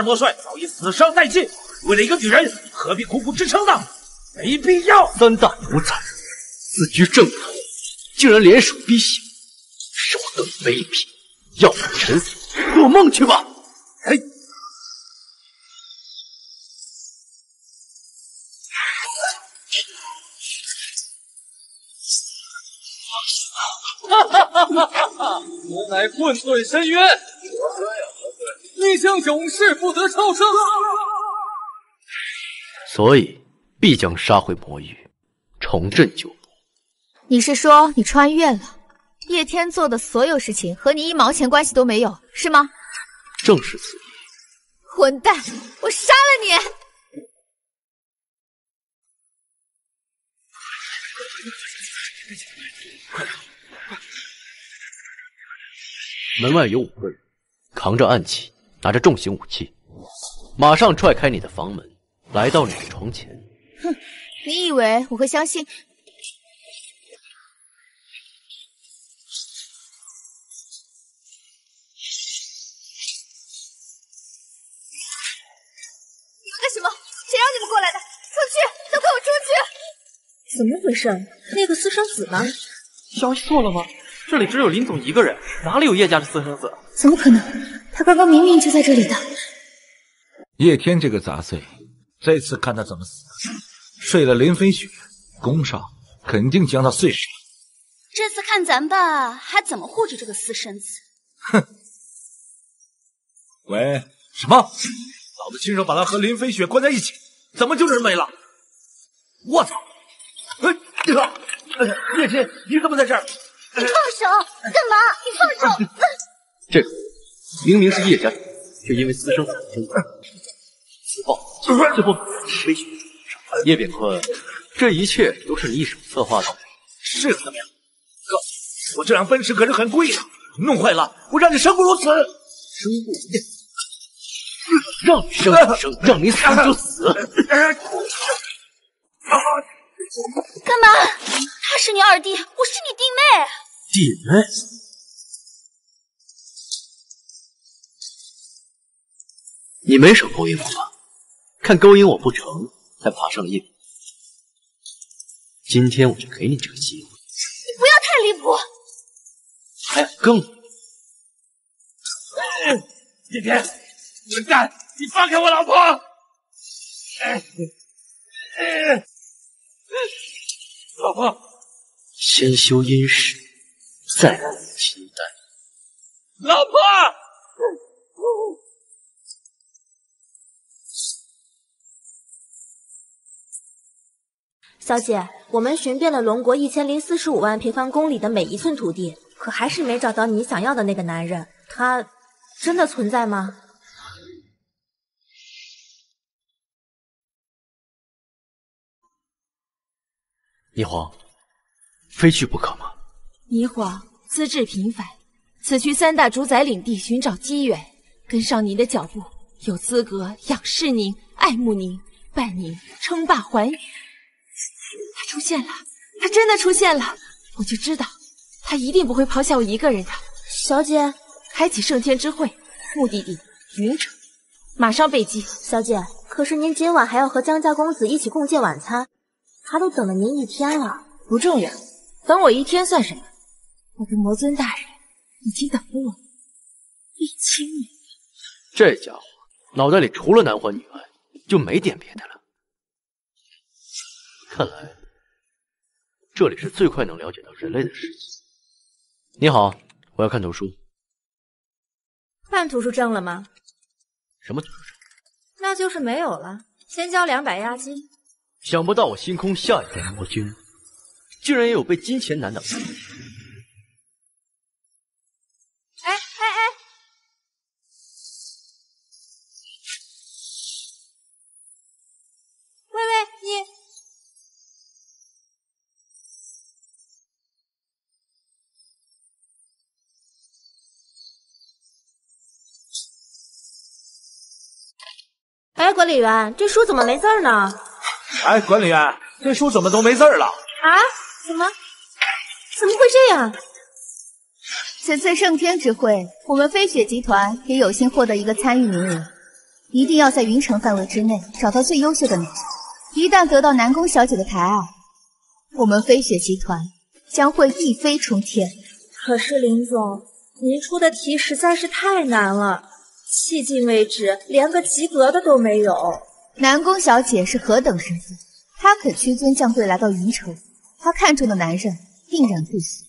二魔帅早已死伤殆尽，为了一个女人，何必苦苦支撑呢？没必要。三大奴才自居正统，竟然联手逼降，手段卑鄙，要不臣死，做梦去吧！嘿。哈哈哈哈哈！原来混沌深渊，你想永世不得超生，所以必将杀回魔域，重振旧国。你是说你穿越了？叶天做的所有事情和你一毛钱关系都没有，是吗？正是此意。混蛋！我杀了你！门外有五个人，扛着暗器，拿着重型武器，马上踹开你的房门，来到你的床前。哼，你以为我会相信？你们干什么？谁让你们过来的？出去！都给我出去！怎么回事？那个私生子呢？消息错了吗？这里只有林总一个人，哪里有叶家的私生子？怎么可能？他刚刚明明就在这里的。叶天这个杂碎，这次看他怎么死！睡了林飞雪，宫上肯定将他碎尸。这次看咱爸还怎么护着这个私生子！哼！喂，什么？老子亲手把他和林飞雪关在一起，怎么就人没了？我操！哎，叶天，你怎么在这儿？你放手！干嘛？你放手！这个明明是叶家，却因为私生子的争端，自爆，最后飞雪叶秉坤，这一切都是你一手策划的。是怎么样？告诉你，我这辆奔驰可是很贵的，弄坏了我让你生不如死。生不如死让你生就生，让你死就死。干嘛？他是你二弟，我是你弟妹。弟妹？你没少勾引我吧？看勾引我不成，才爬上了叶。今天我就给你这个机会。你不要太离谱！还有更……叶天，混蛋！你放开我老婆！哎哎老婆，先修阴室，再炼金丹。老婆，小姐，我们寻遍了龙国一千零四十五万平方公里的每一寸土地，可还是没找到你想要的那个男人。他真的存在吗？霓凰，非去不可吗？霓凰资质平凡，此去三大主宰领地寻找机缘，跟上您的脚步，有资格仰视您、爱慕您、拜您称霸寰宇。他出现了，他真的出现了，我就知道他一定不会抛下我一个人的。小姐，开启圣天之会，目的地云城，马上备机。小姐，可。可是您今晚还要和江家公子一起共进晚餐，他都等了您一天了。不重要，等我一天算什么？我的魔尊大人已经等了我一千年。这家伙脑袋里除了男欢女爱，就没点别的了。看来这里是最快能了解到人类的世界。你好，我要看图书。办图书证了吗？什么图书证？那就是没有了，先交两百押金。想不到我星空下一代魔君，竟然也有被金钱难倒的。管理员，这书怎么没字儿呢？哎，管理员，这书怎么都没字儿了？啊？怎么？怎么会这样？此次圣天之会，我们飞雪集团也有幸获得一个参与名额，一定要在云城范围之内找到最优秀的女生。一旦得到南宫小姐的抬爱，我们飞雪集团将会一飞冲天。可是林总，您出的题实在是太难了，迄今为止连个及格的都没有。南宫小姐是何等身份？她肯屈尊降贵来到云城，她看中的男人定然不俗。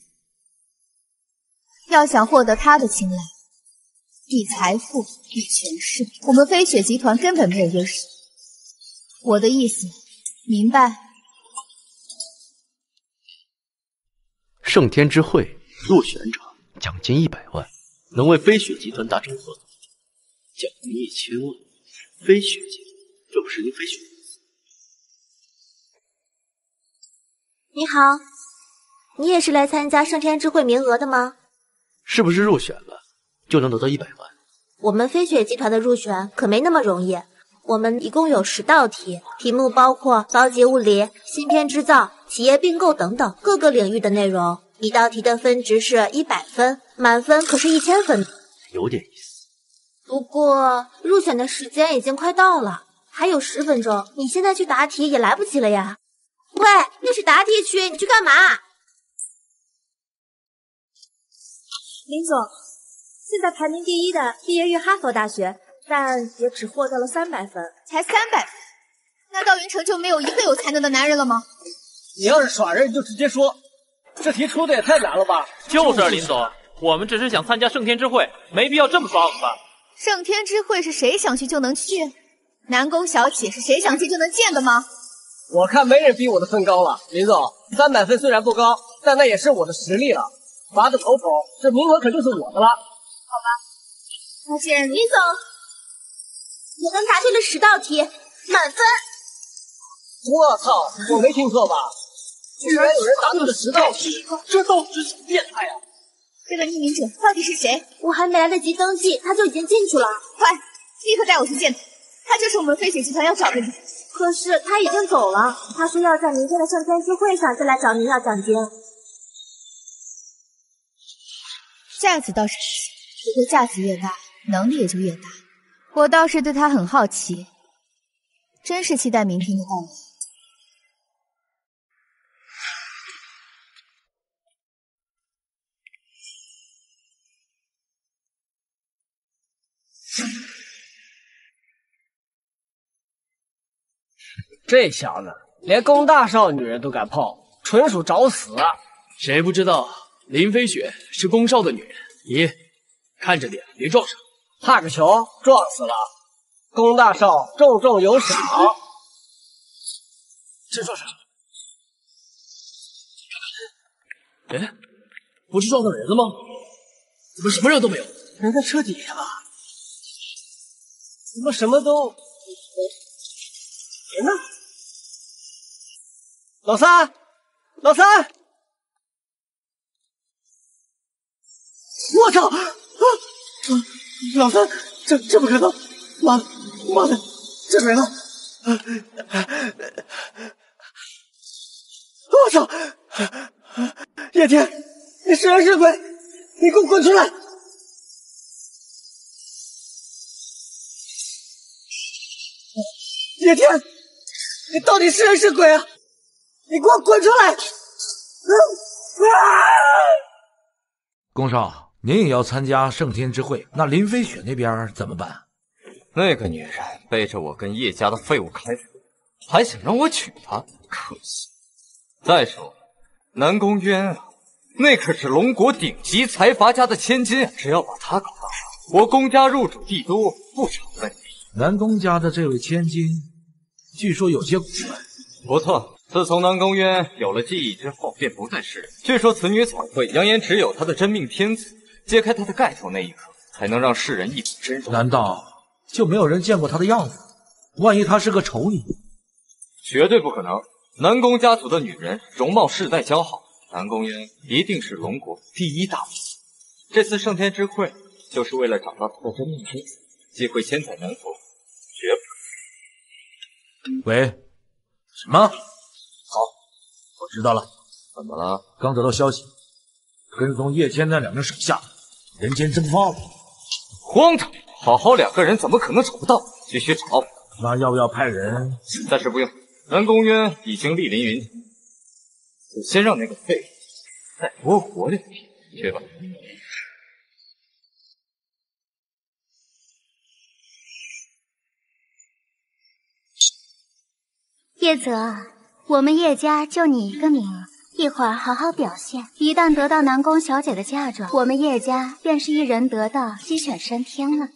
要想获得她的青睐，比财富，比权势，我们飞雪集团根本没有优势。我的意思，明白？圣天之会入选者奖金一百万，能为飞雪集团达成合作，奖金一千万。飞雪姐，这不是您飞雪？你好，你也是来参加圣天之会名额的吗？是不是入选了就能得到一百万？我们飞雪集团的入选可没那么容易。我们一共有十道题，题目包括高级物理、芯片制造、企业并购等等各个领域的内容。一道题的分值是一百分，满分可是一千分。有点意思。不过入选的时间已经快到了，还有十分钟，你现在去答题也来不及了呀。喂，那是答题区，你去干嘛？林总，现在排名第一的毕业于哈佛大学，但也只获得了三百分，才三百分，难道云城就没有一个有才能的男人了吗？你要是耍人，你就直接说。这题出的也太难了吧！就是啊，林总，我们只是想参加圣天之会，没必要这么耍我们吧？圣天之会是谁想去就能去？南宫小姐是谁想见就能见的吗？我看没人比我的分高了。林总，三百分虽然不高，但那也是我的实力了。拔得头筹，这名额可就是我的了。好吧，那既然林总，我们答对了十道题，满分。我操，我没听错吧？居然有人答对了十道题，这都是变态啊！这个匿名者到底是谁？我还没来得及登记，他就已经进去了。快，立刻带我去见他，他就是我们飞雪集团要找的人。可是他已经走了，他说要在明天的圣天之会上再来找您要奖金。架子倒是不过架子越大，能力也就越大。我倒是对他很好奇，真是期待明天的到来。这小子连宫大少女人都敢碰，纯属找死！谁不知道林飞雪是宫少的女人？咦，看着点，别撞上！怕个球，撞死了！宫大少重重有赏。这撞上了！哎，不是撞到人了吗？怎么什么人都没有？人在车底下吧？怎么什么都……人呢？老三，老三！我操！啊啊！老三，这这不可能！妈的，妈的，这没了！我操！叶天，你是人是鬼？你给我滚出来！叶天，你到底是人是鬼啊？你给我滚出来！啊宫少，您也要参加圣天之会，那林飞雪那边怎么办？那个女人背着我跟叶家的废物开房，还想让我娶她，可惜。再说了，南宫渊啊，那可是龙国顶级财阀家的千金，只要把她搞到手，我宫家入主帝都不成问题。南宫家的这位千金，据说有些古怪。不错，自从南宫渊有了记忆之后，便不再是人。据说此女早会扬言，只有她的真命天子揭开她的盖头那一刻，才能让世人一睹真容。难道就没有人见过她的样子？万一她是个丑女？绝对不可能。南宫家族的女人容貌世代姣好，南宫渊一定是龙国第一大美女。这次圣天之会就是为了找到她的真命天子，机会千载难逢。喂，什么？好，我知道了。怎么了？刚得到消息，跟踪叶天那两名手下人间蒸发了。荒唐！好好两个人怎么可能找不到？继续找。那要不要派人？暂时不用。南宫渊已经莅临云城，就先让那个废物再多活两天。去吧。叶泽，我们叶家就你一个名额，一会儿好好表现。一旦得到南宫小姐的嫁妆，我们叶家便是一人得道，鸡犬升天了。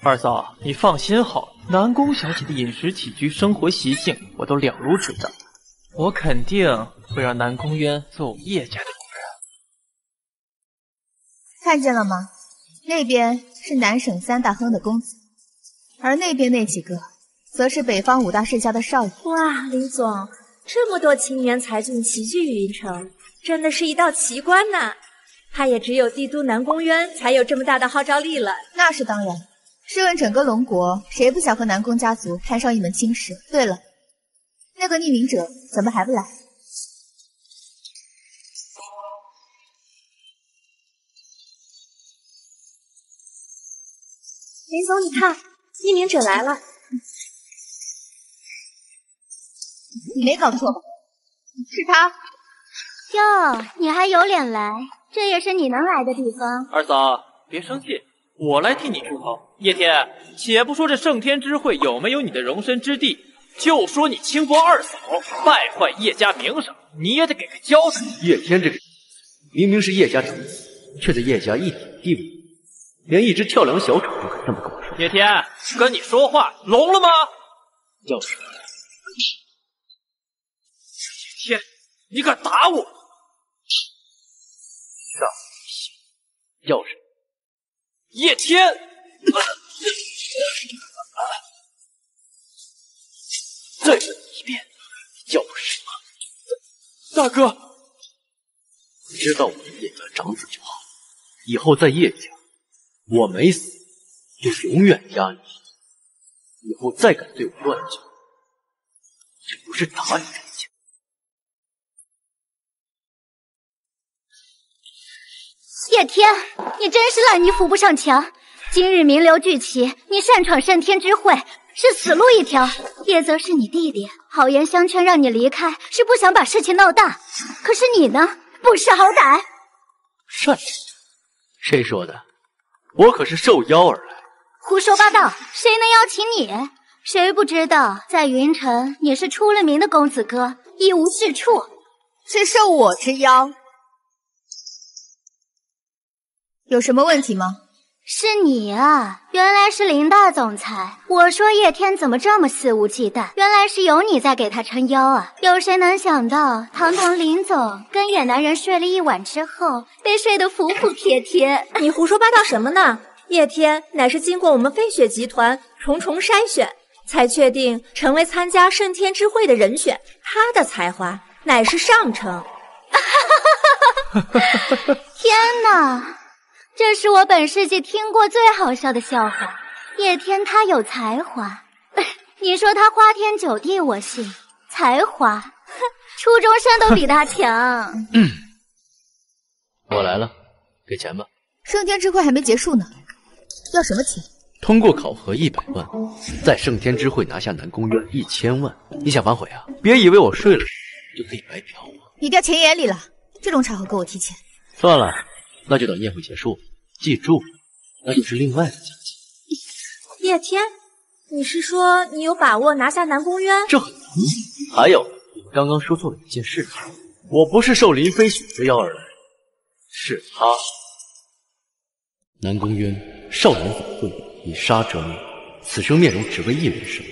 二嫂，你放心好了，南宫小姐的饮食起居、生活习性，我都了如指掌。我肯定会让南宫渊做我叶家的女人。看见了吗？那边是南省三大亨的公子，而那边那几个，则是北方五大世家的少爷。哇，林总，这么多青年才俊齐聚云城，真的是一道奇观呐！怕也只有帝都南宫渊才有这么大的号召力了。那是当然。试问整个龙国，谁不想和南宫家族攀上一门亲事？对了，那个匿名者怎么还不来？林总，你看，匿名者来了。你没搞错？是他。哟，你还有脸来？这也是你能来的地方。二嫂，别生气。我来替你出头，叶天。且不说这圣天之会有没有你的容身之地，就说你轻薄二嫂，败坏叶家名声，你也得给个交代。叶天这个人，明明是叶家主子，却在叶家一点地位都没有，连一只跳梁小丑都敢这么跟我说。叶天，跟你说话聋了吗？就是你敢打我？让要是。叶天，再问你一遍，叫什么？大哥，知道我是叶家长子就好。以后在叶家，我没死就永远压你。以后再敢对我乱叫，这不是打你才行。叶天，你真是烂泥扶不上墙。今日名流聚齐，你擅闯圣天之会，是死路一条。叶泽是你弟弟，好言相劝让你离开，是不想把事情闹大。可是你呢，不识好歹。擅闯？谁说的？我可是受邀而来。胡说八道！谁能邀请你？谁不知道，在云城你是出了名的公子哥，一无是处。是受我之邀。有什么问题吗？是你啊！原来是林大总裁。我说叶天怎么这么肆无忌惮，原来是有你在给他撑腰啊！有谁能想到，堂堂林总跟野男人睡了一晚之后，被睡得服服帖帖。你胡说八道什么呢？叶天乃是经过我们飞雪集团重重筛选，才确定成为参加圣天之会的人选。他的才华乃是上乘。天哪！这是我本世纪听过最好笑的笑话。叶天他有才华，你说他花天酒地，我信。才华，初中生都比他强。嗯，我来了，给钱吧。圣天之会还没结束呢，要什么钱？通过考核一百万，在圣天之会拿下南宫院一千万。你想反悔啊？别以为我睡了就可以白嫖我。你掉钱眼里了，这种场合给我提钱。算了，那就等宴会结束。记住，那就是另外的奖金。叶天，你是说你有把握拿下南宫渊？这很难。还有，你们刚刚说错了一件事，我不是受林飞雪之邀而来，是他。南宫渊，少年早慧，以杀者命，此生面容只为一人生。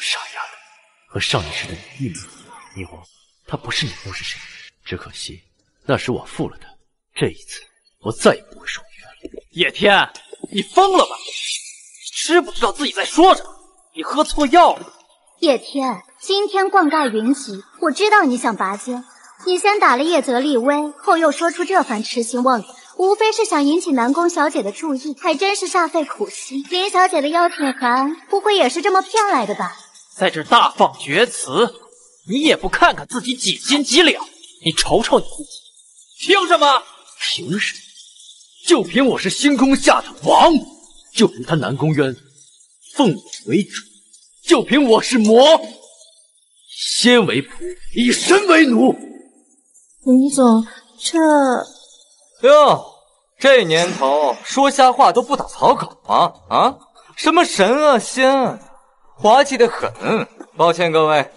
傻丫头，和少年时的你一模一样。你忘了，他不是你又是谁？只可惜那时我负了他。这一次，我再也不会受冤了。叶天，你疯了吧？你知不知道自己在说什么？你喝错药了。叶天，今天灌溉云集，我知道你想拔尖。你先打了叶泽立威，后又说出这番痴心妄语。无非是想引起南宫小姐的注意，还真是煞费苦心。林小姐的邀请函不会也是这么骗来的吧？在这大放厥词，你也不看看自己几斤几两？你瞅瞅你自己，凭什么？凭什么？就凭我是星空下的王，就凭他南宫渊奉我为主，就凭我是魔，以仙为仆，以神为奴。林总，这。哟，这年头说瞎话都不打草稿吗？啊，什么神啊仙啊，滑稽的很。抱歉各位，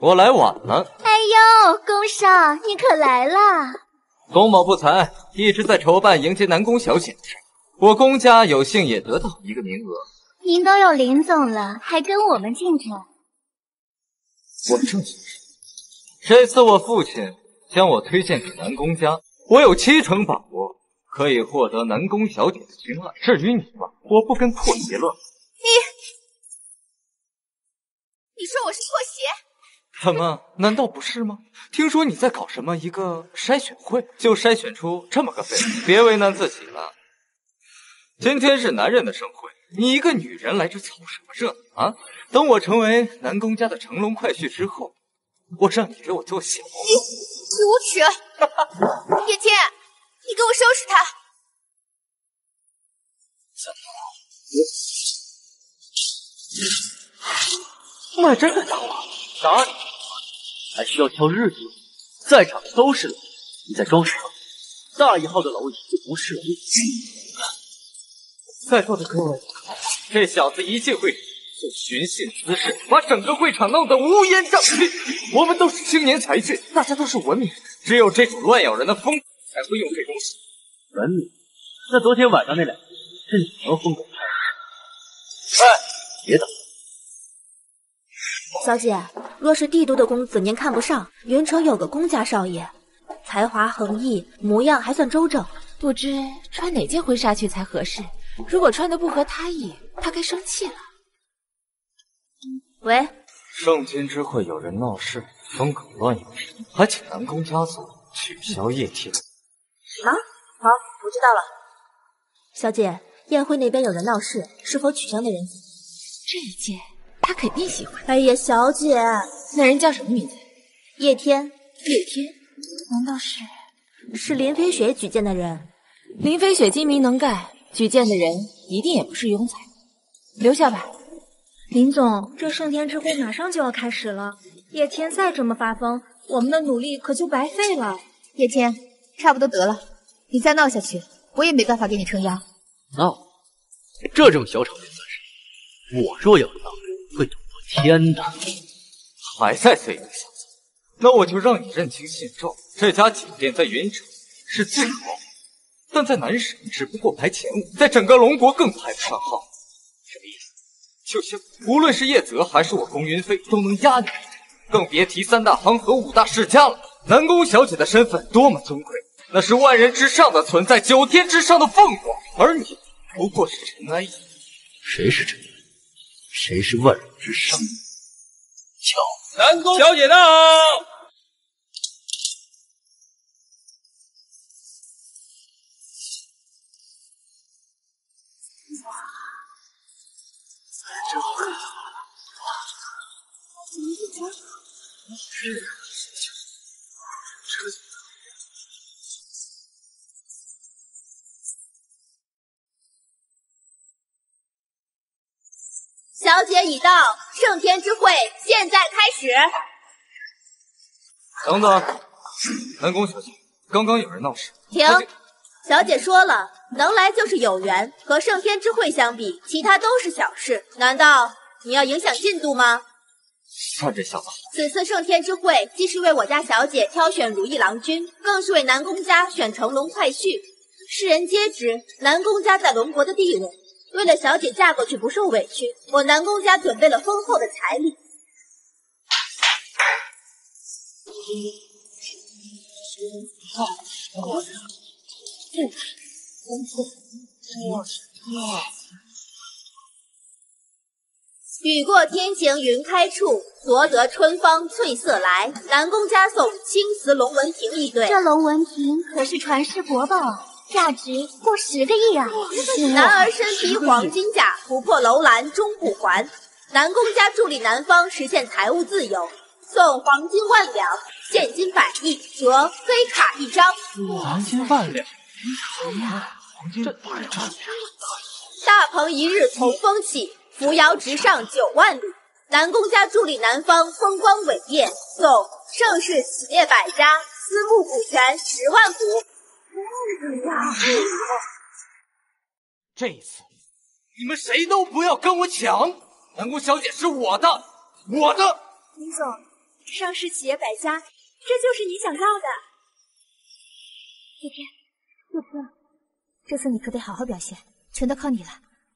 我来晚了。哎呦，宫少你可来了！宫某不才，一直在筹办迎接南宫小姐的事，我宫家有幸也得到一个名额。您都有林总了，还跟我们竞争？我正经事，这次我父亲将我推荐给南宫家。我有七成把握可以获得南宫小姐的青睐。至于你嘛，我不跟破鞋乱。你，你说我是破鞋？怎么？难道不是吗？听说你在搞什么一个筛选会，就筛选出这么个废物？别为难自己了。今天是男人的盛会，你一个女人来这凑什么热闹啊？等我成为南宫家的乘龙快婿之后，我让你给我做小。你无耻！叶天，你给我收拾他！卖真的打我？打你还需要挑日子？在场的都是蝼蚁，你在装什么？大一号的蝼蚁就不是蝼蚁。在座的各位，这小子一进会场就寻衅滋事，把整个会场弄得乌烟瘴气。我们都是青年才俊，大家都是文明人，只有这种乱咬人的疯子才会用这种手文明？那昨天晚上那两个是你们疯狗派的？哎，别打！小姐，若是帝都的公子您看不上，云城有个宫家少爷，才华横溢，模样还算周正，不知穿哪件婚纱去才合适。如果穿的不合他意，他该生气了。喂，圣天之会有人闹事，疯狗乱咬人，还请南宫家族取消夜天。什么？好，我知道了。小姐，宴会那边有人闹事，是否取消那人？这一件他肯定喜欢。哎呀，小姐，那人叫什么名字？叶天。叶天？难道是？是林飞雪举荐的人。林飞雪精明能干。举荐的人一定也不是庸才，留下吧。林总，这圣天之会马上就要开始了，叶天再这么发疯，我们的努力可就白费了。叶天，差不多得了，你再闹下去，我也没办法给你撑腰。闹？这种小场面算什么？我若要闹，天的。还在嘴硬小子，那我就让你认清现状。这家酒店在云城是最好。但在南省只不过排前五，在整个龙国更排不上号。什么意思？就像无论是叶泽还是我宫云飞都能压你，更别提三大行和五大世家了。南宫小姐的身份多么尊贵，那是万人之上的存在，九天之上的凤凰，而你不过是尘埃。谁是尘埃？谁是万人之上？小，南宫小姐到。真好看！怎么这么是。姐已到，圣天之会现在开始。等等，南宫小姐，刚刚有人闹事。停！小姐说了，能来就是有缘。和圣天之会相比，其他都是小事。难道你要影响进度吗？算这小子。此次圣天之会，既是为我家小姐挑选如意郎君，更是为南宫家选乘龙快婿。世人皆知南宫家在龙国的地位，为了小姐嫁过去不受委屈，我南宫家准备了丰厚的彩礼。雨过天晴云开处，夺得春芳翠色来。南宫家送青瓷龙纹瓶一对，这龙纹瓶可是传世国宝，价值过十个亿啊！男儿身披黄金甲，不破楼兰终不还。南宫家助力南方实现财务自由，送黄金万两，现金百亿，折黑卡一张。黄金万两，黄金百万。大鹏一日从风起。扶摇直上九万里，南宫家助力南方风光伟业，送盛世企业百家，私募股权十万股。这一次，你们谁都不要跟我抢，南宫小姐是我的，我的。林总，上市企业百家，这就是你想要的。叶天，叶天，这次你可得好好表现，全都靠你了，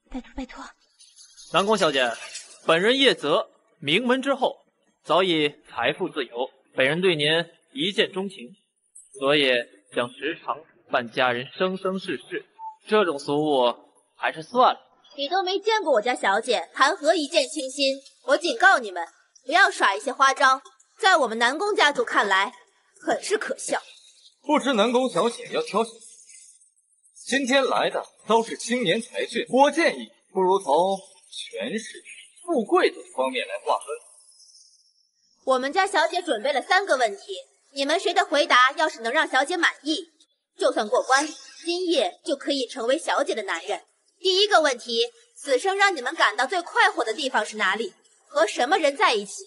拜托拜托。南宫小姐，本人叶泽名门之后，早已财富自由。本人对您一见钟情，所以想时常伴家人生生世世。这种俗物还是算了。你都没见过我家小姐，谈何一见倾心？我警告你们，不要耍一些花招，在我们南宫家族看来，很是可笑。不知南宫小姐要挑选？今天来的都是青年才俊，我建议不如从。权势、富贵等方面来划分。我们家小姐准备了三个问题，你们谁的回答要是能让小姐满意，就算过关，今夜就可以成为小姐的男人。第一个问题，此生让你们感到最快活的地方是哪里？和什么人在一起？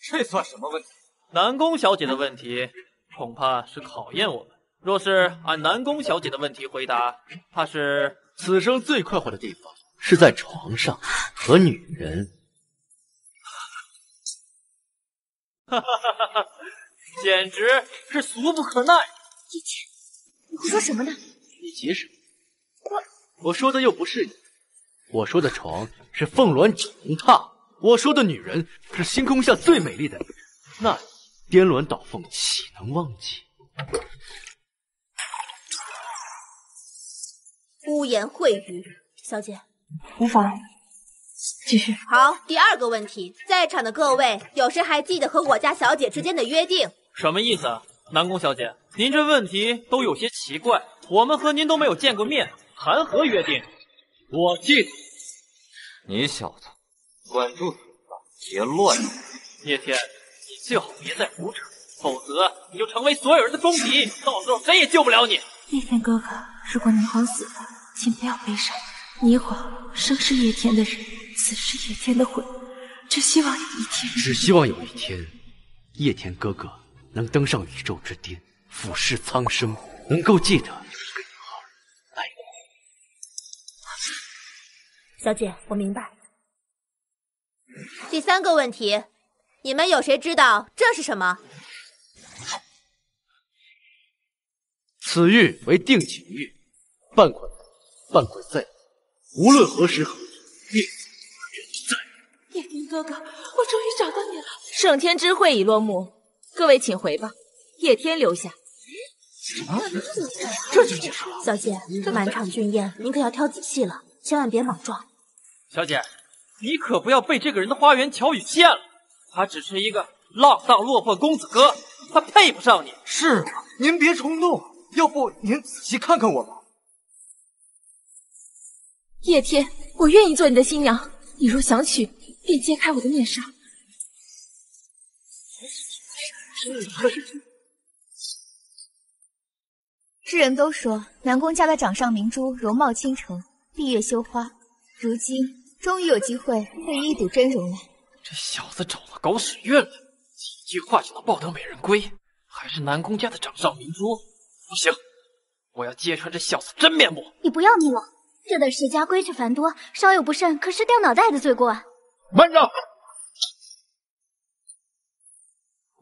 这算什么问题？南宫小姐的问题，恐怕是考验我们。若是按南宫小姐的问题回答，怕是此生最快活的地方。是在床上和女人，哈哈哈哈简直是俗不可耐。叶倩，你胡说什么呢？你急什么？我我说的又不是你，我说的床是凤鸾九龙榻，我说的女人是星空下最美丽的女人。那你颠鸾倒凤，岂能忘记？污言秽语，小姐。无妨，继续。好，第二个问题，在场的各位，有谁还记得和我家小姐之间的约定？什么意思？南宫小姐，您这问题都有些奇怪。我们和您都没有见过面，谈何约定？我记得。你小子，管住嘴吧，别乱说。叶天，你最好别再胡扯，否则你就成为所有人的公敌，到时候谁也救不了你。叶天哥哥，如果宁皇死了，请不要悲伤。霓凰生是叶天的人，死是叶天的魂。只希望有一天，只希望有一天，叶天哥哥能登上宇宙之巅，俯视苍生，能够记得一个女孩爱过。小姐，我明白。第三个问题，你们有谁知道这是什么？此玉为定情玉，半款半款在。无论何时何地，叶人在。叶天哥哥，我终于找到你了。圣天之会已落幕，各位请回吧。叶天留下。什么？这就结束了？小姐，满场俊宴，您可要挑仔细了，千万别莽撞。小姐，你可不要被这个人的花言巧语骗了。他只是一个浪荡落魄公子哥，他配不上你。是吗，您别冲动，要不您仔细看看我吧。叶天，我愿意做你的新娘。你若想娶，便揭开我的面纱。世人都说南宫家的掌上明珠容貌倾城，闭月羞花，如今终于有机会可以一睹真容了。这小子找了狗屎运了，几句话就能抱得美人归，还是南宫家的掌上明珠。不行，我要揭穿这小子真面目。你不要命了？这等世家规矩繁多，稍有不慎可是掉脑袋的罪过啊！慢着，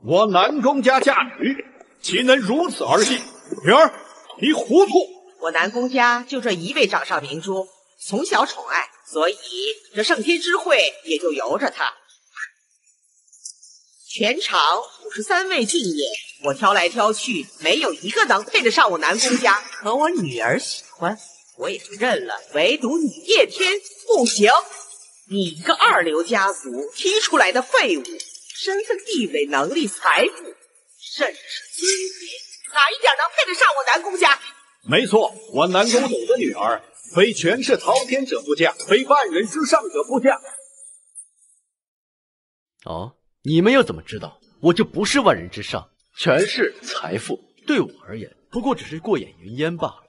我南宫家嫁女，岂能如此儿戏？女儿，你糊涂！我南宫家就这一位掌上明珠，从小宠爱，所以这圣天之会也就由着他。全场五十三位俊爷，我挑来挑去，没有一个能配得上我南宫家。可我女儿喜欢，我也就认了。唯独你叶天不行，你一个二流家族踢出来的废物，身份地位、能力、财富，甚至是尊严，哪一点能配得上我南宫家？没错，我南宫斗的女儿，非权势滔天者不嫁，非万人之上者不嫁。哦，你们又怎么知道我就不是万人之上？权势、财富对我而言，不过只是过眼云烟罢了。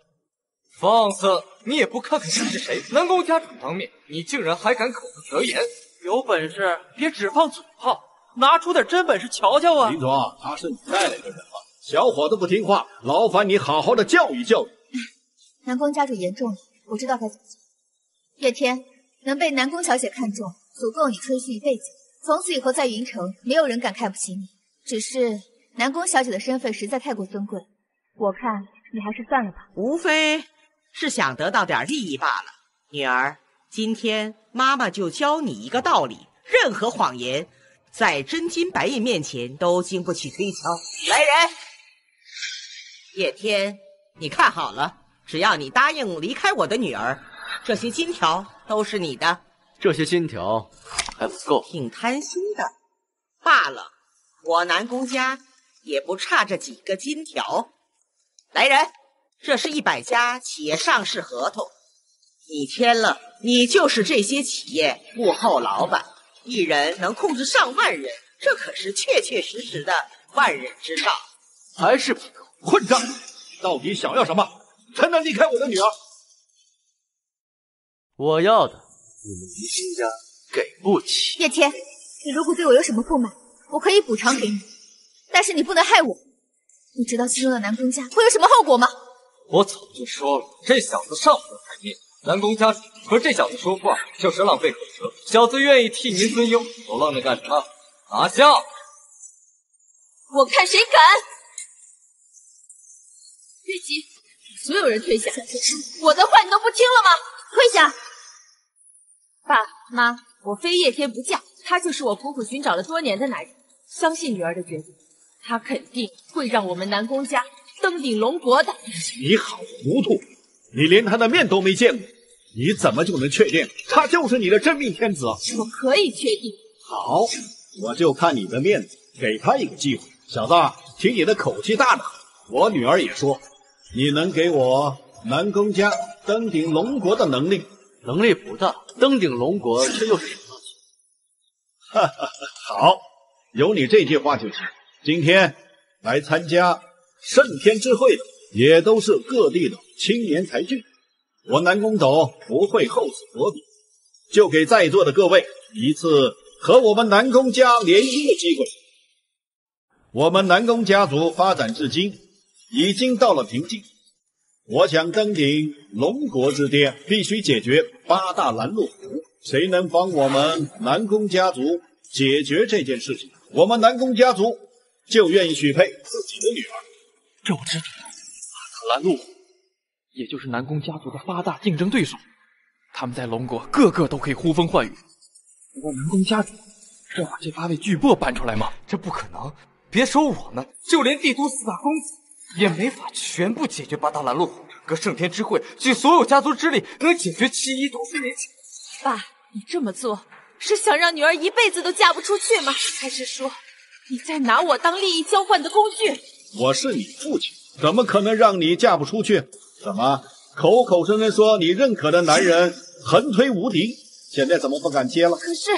放肆！你也不看看他是谁？南宫家主当面，你竟然还敢口出恶言！有本事别只放嘴炮，拿出点真本事瞧瞧啊！林总，他是你带来的人吗？小伙子不听话，劳烦你好好的教育教育。南宫家主言重了，我知道该怎么做。叶天能被南宫小姐看中，足够你吹嘘一辈子。从此以后，在云城，没有人敢看不起你。只是南宫小姐的身份实在太过尊贵，我看你还是算了吧。无非是想得到点利益罢了。女儿，今天妈妈就教你一个道理：任何谎言，在真金白银面前都经不起推敲。来人！叶天，你看好了，只要你答应离开我的女儿，这些金条都是你的。这些金条还不够，挺贪心的。罢了，我南宫家也不差这几个金条。来人，这是一百家企业上市合同，你签了，你就是这些企业幕后老板，一人能控制上万人，这可是确确实实的万人之上。还是不够，混账！到底想要什么？才能离开我的女儿？我要的，你们林心家给不起。叶天，你如果对我有什么不满，我可以补偿给你，但是你不能害我。你知道进入了南宫家会有什么后果吗？我早就说了，这小子上不得台面。南宫家主和这小子说话就是浪费口舌。小子愿意替您分忧，我愣着干什么？拿下！我看谁敢！月姬，所有人退下！我的话你都不听了吗？退下！爸妈，我非叶天不嫁，他就是我苦苦寻找了多年的男人。相信女儿的决定，他肯定会让我们南宫家登顶龙国的。你好糊涂，你连他的面都没见过，你怎么就能确定他就是你的真命天子？我可以确定。好，我就看你的面子，给他一个机会。小子，听你的口气大得很，我女儿也说，你能给我南宫家登顶龙国的能力？能力不大，登顶龙国却又是什么？哈哈，好，有你这句话就行。今天来参加圣天之会的，也都是各地的青年才俊。我南宫斗不会厚此薄彼，就给在座的各位一次和我们南宫家联姻的机会。我们南宫家族发展至今，已经到了瓶颈。我想登顶龙国之巅，必须解决八大拦路虎。谁能帮我们南宫家族解决这件事情，我们南宫家族就愿意许配自己的女儿。这我知道，八大拦路虎，也就是南宫家族的八大竞争对手，他们在龙国个个都可以呼风唤雨。不过南宫家族是要把这八位巨擘搬出来吗？这不可能！别说我们，就连帝都四大公子也没法全部解决八大拦路虎。个圣天之会举所有家族之力，能解决其一都是勉强。爸，你这么做是想让女儿一辈子都嫁不出去吗？还是说你在拿我当利益交换的工具？我是你父亲，怎么可能让你嫁不出去？怎么口口声声说你认可的男人横推无敌，现在怎么不敢接了？可是，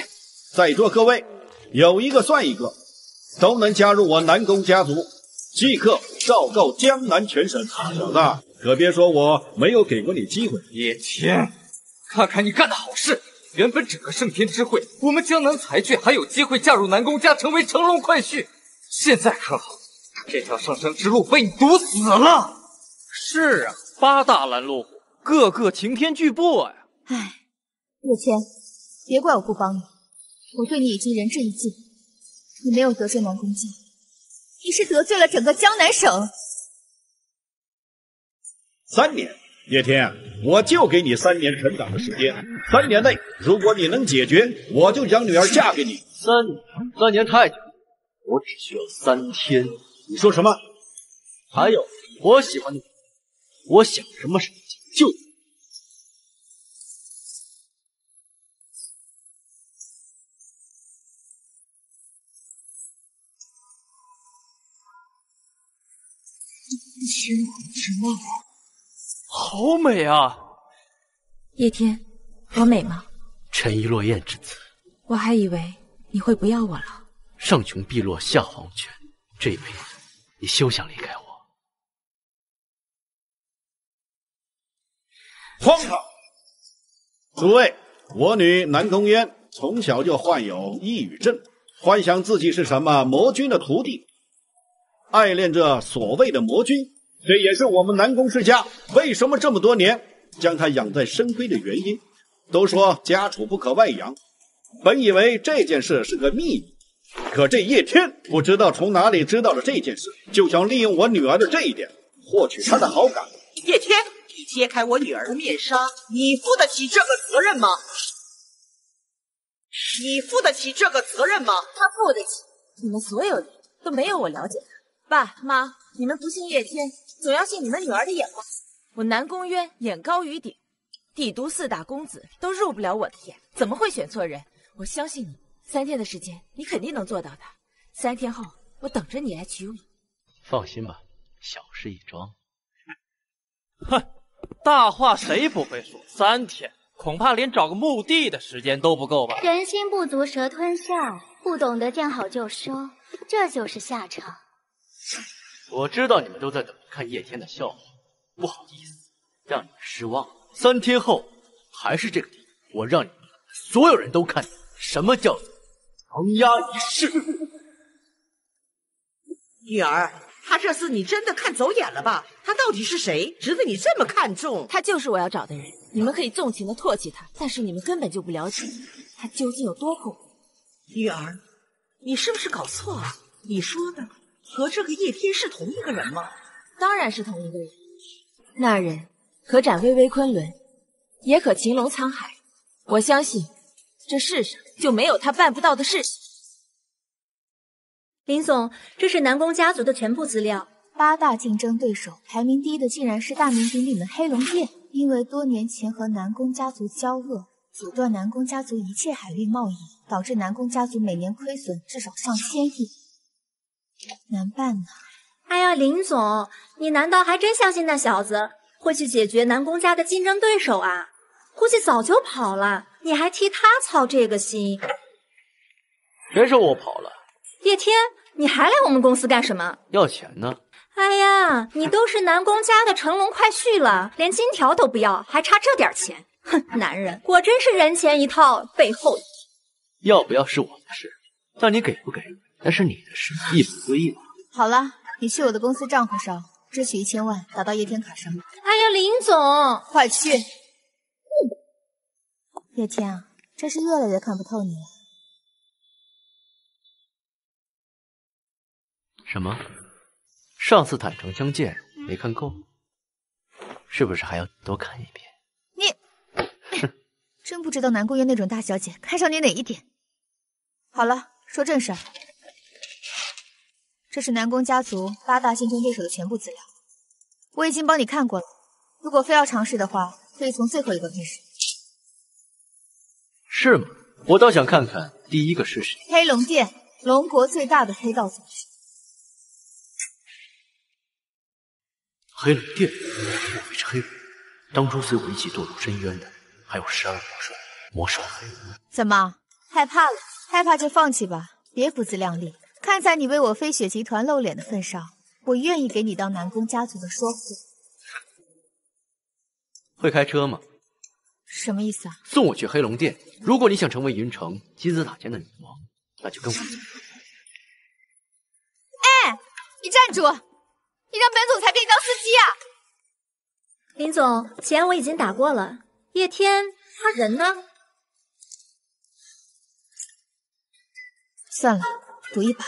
在座各位有一个算一个，都能加入我南宫家族，即刻昭告江南全省。小子，可别说我没有给过你机会。叶天，看看你干的好事，原本整个圣天之会，我们江南才俊还有机会嫁入南宫家，成为乘龙快婿。现在可好，这条上升之路被你堵死了。是啊，八大拦路虎，个个擎天巨擘呀！唉，叶谦，别怪我不帮你，我对你已经仁至义尽。你没有得罪南宫家，你是得罪了整个江南省。三年，叶天，我就给你三年成长的时间。三年内，如果你能解决，我就将女儿嫁给你。三年，三年太久，我只需要三天。你说什么？还有，我喜欢你，我想什么时候就。天空之梦，好美啊！叶天，我美吗？沉鱼落雁之词，我还以为你会不要我了。上穷碧落下黄泉，这辈子你休想离开我。荒唐！诸位，我女南宫嫣从小就患有抑郁症，幻想自己是什么魔君的徒弟，爱恋着所谓的魔君。这也是我们南宫世家为什么这么多年将她养在深闺的原因。都说家畜不可外扬，本以为这件事是个秘密，可这叶天不知道从哪里知道了这件事，就想利用我女儿的这一点获取她的好感。叶天，揭开我女儿的面纱，你负得起这个责任吗？你负得起这个责任吗？他负得起。你们所有人都没有我了解他。爸妈，你们不信叶天。总要信你们女儿的眼光。我南宫渊眼高于顶，帝都四大公子都入不了我的眼，怎么会选错人？我相信你，三天的时间，你肯定能做到的。三天后，我等着你来娶我。放心吧，小事一桩。哼，大话谁不会说？三天，恐怕连找个墓地的时间都不够吧？人心不足蛇吞象，不懂得见好就收，这就是下场。我知道你们都在等着看叶天的笑话，不好意思，让你们失望了。三天后还是这个地方，我让你们所有人都看见什么叫长压一世。女儿，他这次你真的看走眼了吧？他到底是谁，值得你这么看重？他就是我要找的人。你们可以纵情的唾弃他，但是你们根本就不了解他究竟有多恐怖。女儿，你是不是搞错了？你说的？和这个叶天是同一个人吗？当然是同一个人。那人可斩巍巍昆仑，也可擒龙沧海。我相信这世上就没有他办不到的事情。林总，这是南宫家族的全部资料。八大竞争对手排名第一的竟然是大名鼎鼎的黑龙殿，因为多年前和南宫家族交恶，阻断南宫家族一切海运贸易，导致南宫家族每年亏损至少上千亿。难办呐。哎呀，林总，你难道还真相信那小子会去解决南宫家的竞争对手啊？估计早就跑了，你还替他操这个心？谁说我跑了？叶天，你还来我们公司干什么？要钱呢。哎呀，你都是南宫家的乘龙快婿了，连金条都不要，还差这点钱？哼，男人果真是人前一套，背后一套……要不要是我的事，但你给不给？那是你的事，一码归一码。好了，你去我的公司账户上支取一千万，打到叶天卡上。哎呀，林总，快去！叶天啊，真是越来越看不透你了。什么？上次坦诚相见没看够，是不是还要多看一遍？你，哼，真不知道南宫月那种大小姐看上你哪一点。好了，说正事儿。这是南宫家族八大竞争对手的全部资料，我已经帮你看过了。如果非要尝试的话，可以从最后一个开始。是吗？我倒想看看第一个是谁。黑龙殿，龙国最大的黑道组织。黑龙殿，莫非是黑龙？当初随我一起堕入深渊的，还有十二魔兽、魔兽黑龙。怎么害怕了？害怕就放弃吧，别不自量力。看在你为我飞雪集团露脸的份上，我愿意给你当南宫家族的说服。会开车吗？什么意思啊？送我去黑龙殿。如果你想成为云城金字塔尖的女王，那就跟我走。哎，你站住！你让本总裁给你当司机啊？林总，钱我已经打过了。叶天他人呢？算了，赌一把。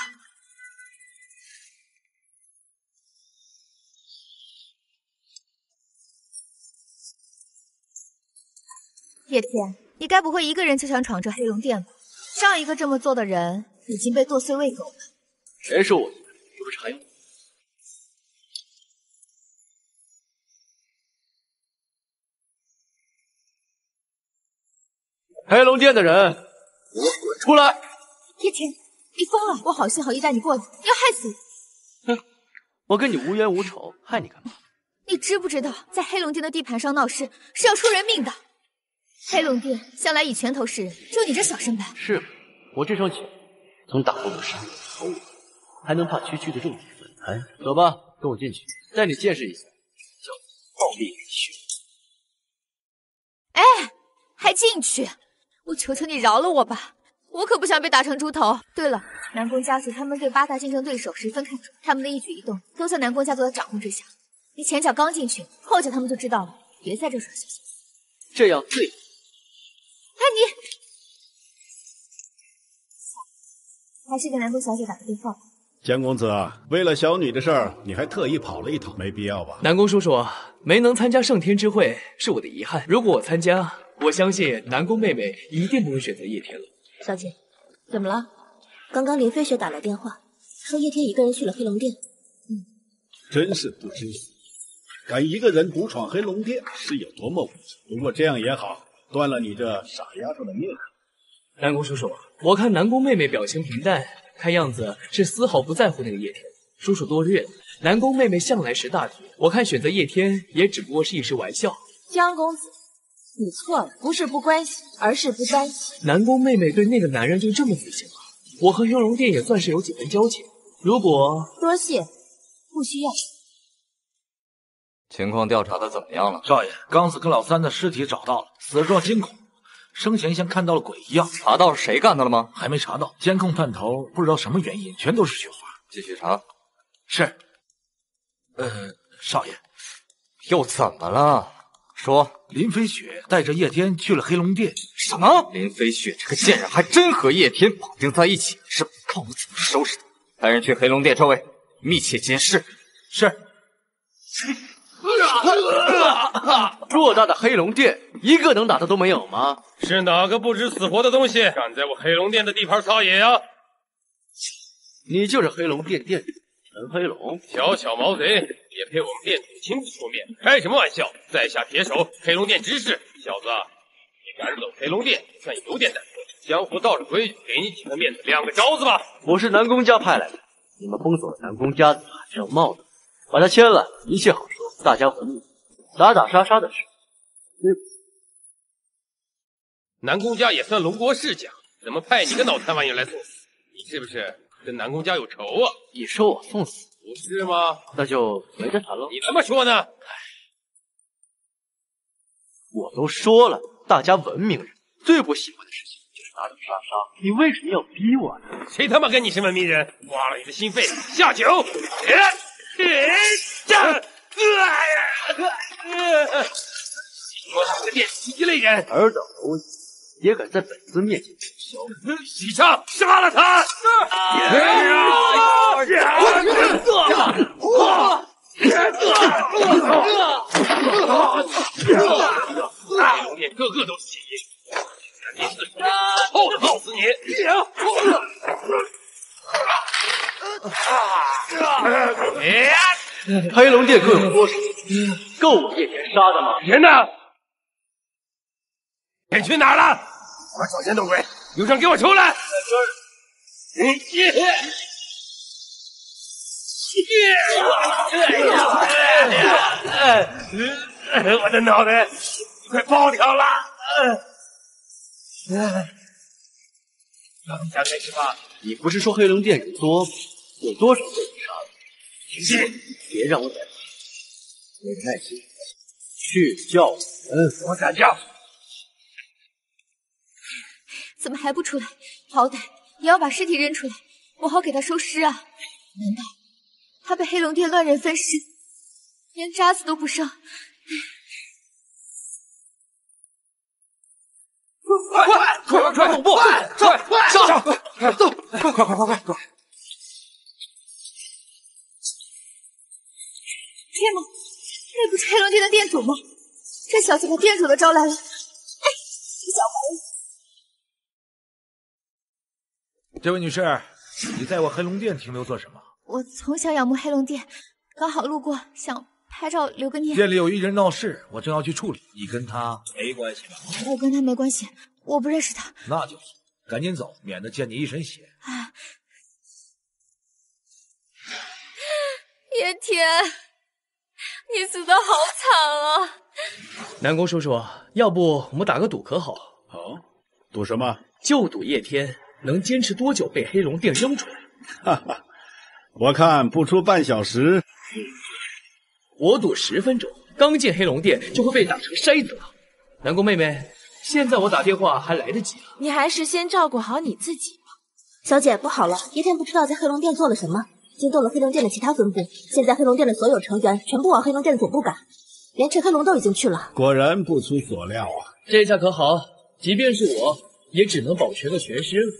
叶天，你该不会一个人就想闯这黑龙殿吧？上一个这么做的人已经被剁碎喂狗了。谁说我？这不是还有？黑龙殿的人，给我滚出来！叶天，你疯了！我好心好意带你过来，你要害死我！哼，我跟你无冤无仇，害你干嘛？你知不知道，在黑龙殿的地盘上闹事是要出人命的？黑龙殿向来以拳头示人，就你这小身板，是我这双拳曾打过不少头，还能怕区区的肉体？走吧，跟我进去，带你见识一下叫暴力血。哎，还进去？我求求你饶了我吧，我可不想被打成猪头。对了，南宫家族他们对八大竞争对手十分看重，他们的一举一动都在南宫家族的掌控之下。你前脚刚进去，后脚他们就知道了，别在这耍小心思。这样最。哎，你还是给南宫小姐打个电话吧。江公子，为了小女的事儿，你还特意跑了一趟，没必要吧？南宫叔叔，没能参加圣天之会是我的遗憾。如果我参加，我相信南宫妹妹一定不会选择叶天了。小姐，怎么了？刚刚林飞雪打来电话，说叶天一个人去了黑龙殿。嗯，真是不知死，敢一个人独闯黑龙殿是有多么无耻。不过这样也好。断了你这傻丫头的命！南宫叔叔，我看南宫妹妹表情平淡，看样子是丝毫不在乎那个叶天。叔叔多虑了，南宫妹妹向来识大体，我看选择叶天也只不过是一时玩笑。江公子，你错了，不是不关心，而是不担心。南宫妹妹对那个男人就这么死心了？我和雍容殿也算是有几分交情，如果……多谢，不需要。情况调查的怎么样了，少爷？刚子跟老三的尸体找到了，死状惊恐，生前像看到了鬼一样。查到是谁干的了吗？还没查到，监控探头不知道什么原因，全都是雪花。继续查。是。呃，少爷，又怎么了？说。林飞雪带着叶天去了黑龙殿。什么？林飞雪这个贱人还真和叶天绑定在一起，是看我怎么收拾他！派人去黑龙殿周围密切监视。是。偌大的黑龙殿，一个能打的都没有吗？是哪个不知死活的东西，敢在我黑龙殿的地盘撒野呀？你就是黑龙殿殿主陈黑龙，小小毛贼也配我们店主亲自出面？开什么玩笑！在下铁手，黑龙殿执事。小子，你敢走黑龙殿，算有点胆子。江湖道着规矩，给你几个面子，亮个招子吧。我是南宫家派来的，你们封锁了南宫家的这条帽子，把他签了，一切好说。大家和睦，打打杀杀的事。南宫家也算龙国世家，怎么派你个脑残玩意来送死？你是不是跟南宫家有仇啊？你说我送死，不是吗？那就没得谈喽。你怎么说呢？我都说了，大家文明人最不喜欢的事情就是打打杀杀。你为什么要逼我呢？谁他妈跟你是文明人？挖了你的心肺，下酒！这。我是个殿第一类人，尔等蝼蚁也敢在本尊面前叫嚣？许昌，杀了他！大龙殿个个都是精英，你四十年后耗死你！黑龙殿各有多少？够我叶天杀的吗？人呢？人去哪儿了？快找先斗鬼，有人给我出来！我的脑袋快爆掉了！要你想没事吧？你不是说黑龙殿人多吗？有多少被你杀了？停心，别让我等。有耐心，去叫人。我敢叫。怎么还不出来？好歹也要把尸体扔出来，我好给他收尸啊！难道他被黑龙殿乱人分尸，连渣子都不剩？快快快快总部，快快上走，快快快快快快！天哪，那不是黑龙殿的殿主吗？这小子把店主都招来了！哎，你小白这位女士，你在我黑龙殿停留做什么？我从小仰慕黑龙殿，刚好路过，想拍照留个念。店里有一人闹事，我正要去处理。你跟他没关系吧？我跟他没关系，我不认识他。那就好赶紧走，免得溅你一身血。啊！叶天，你死的好惨啊！南宫叔叔，要不我们打个赌可好？好，赌什么？就赌叶天能坚持多久被黑龙殿扔出来。哈哈，我看不出半小时。我赌十分钟，刚进黑龙殿就会被打成筛子了。南宫妹妹，现在我打电话还来得及啊！你还是先照顾好你自己吧。小姐，不好了，叶天不知道在黑龙殿做了什么，惊动了黑龙殿的其他分部。现在黑龙殿的所有成员全部往黑龙殿的总部赶。连陈黑龙都已经去了，果然不出所料啊！这下可好，即便是我，也只能保全个全尸了。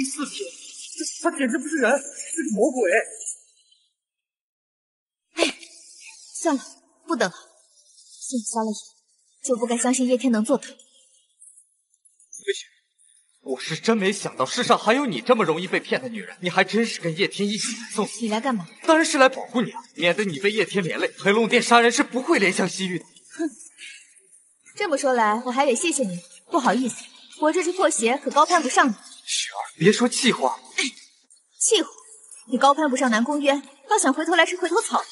第第四撇，这他简直不是人，是个魔鬼！哎，算了，不等了，心瞎了眼，就不该相信叶天能做到。飞雪。我是真没想到世上还有你这么容易被骗的女人，你还真是跟叶天一起来送死。你来干嘛？当然是来保护你啊，免得你被叶天连累。黑龙殿杀人是不会怜香惜玉的。哼，这么说来，我还得谢谢你。不好意思，我这只破鞋可高攀不上你。雪儿，别说气话。气话？你高攀不上南宫渊，倒想回头来吃回头草？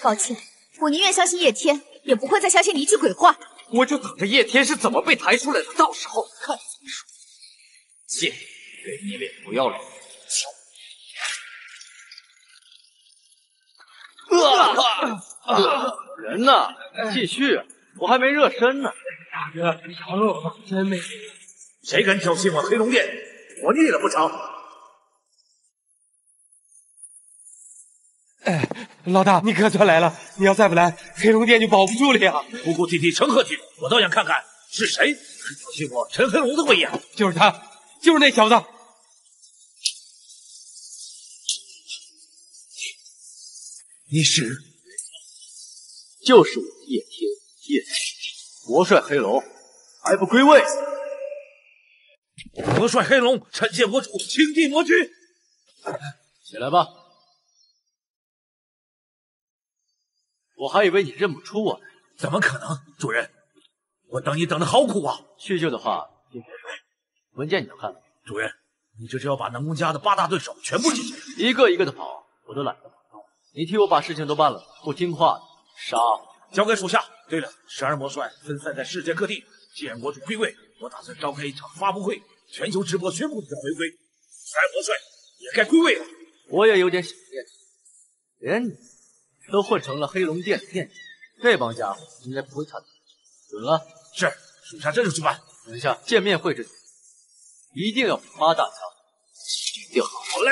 抱歉，我宁愿相信叶天，也不会再相信你一句鬼话。我就等着叶天是怎么被抬出来的，到时候看你怎么说。谢，给你脸不要脸！啊！人呢？继续，我还没热身呢。大哥，你饶了我吧，真没谁敢挑衅我黑龙殿，我腻了不成？哎，老大，你可算来了！你要再不来，黑龙殿就保不住了呀！哭哭啼啼成何体统？我倒想看看是谁挑衅我陈黑龙的威严。就是他，就是那小子。你是？就是我叶天，叶天魔帅黑龙还不归位？魔帅黑龙参见魔主，青帝魔君。起来吧。我还以为你认不出我来，怎么可能？主人，我等你等的好苦啊！叙旧的话先别说，文件你都看了。主人，你这是要把南宫家的八大对手全部解决，一个一个的跑，我都懒得跑。你替我把事情都办了，不听话杀！交给属下。对了，十二魔帅分散在世界各地，既然国主归位，我打算召开一场发布会，全球直播宣布你的回归。十二魔帅也该归位了。我也有点想念，连你都混成了黑龙殿的殿主，这帮家伙应该不会差的。准了，是属下这就去办。等一下见面会之前，一定要发大枪，定好。好嘞，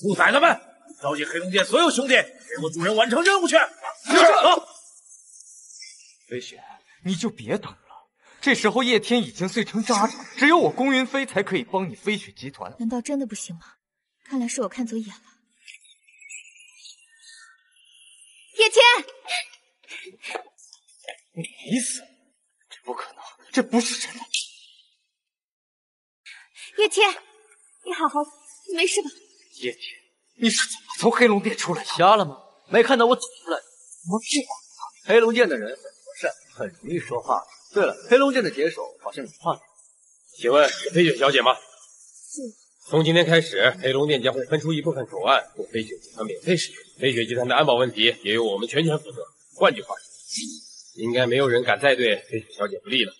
兔崽子们！召集黑龙殿所有兄弟，给我主人完成任务去！是。走。飞雪，你就别等了。这时候叶天已经碎成渣渣，只有我宫云飞才可以帮你飞雪集团。难道真的不行吗？看来是我看走眼了。叶天，你死？这不可能，这不是真的。叶天，你好好，你没事吧？叶天。你是怎么从黑龙殿出来的？瞎了吗？没看到我走出来？我屁话！黑龙殿的人很和善，很容易说话。对了，黑龙殿的解手好像有话。请问是飞雪小姐吗？是。从今天开始，黑龙殿将会分出一部分口岸供飞雪集团免费使用，飞雪集团的安保问题也由我们全权负责。换句话说，应该没有人敢再对飞雪小姐不利了。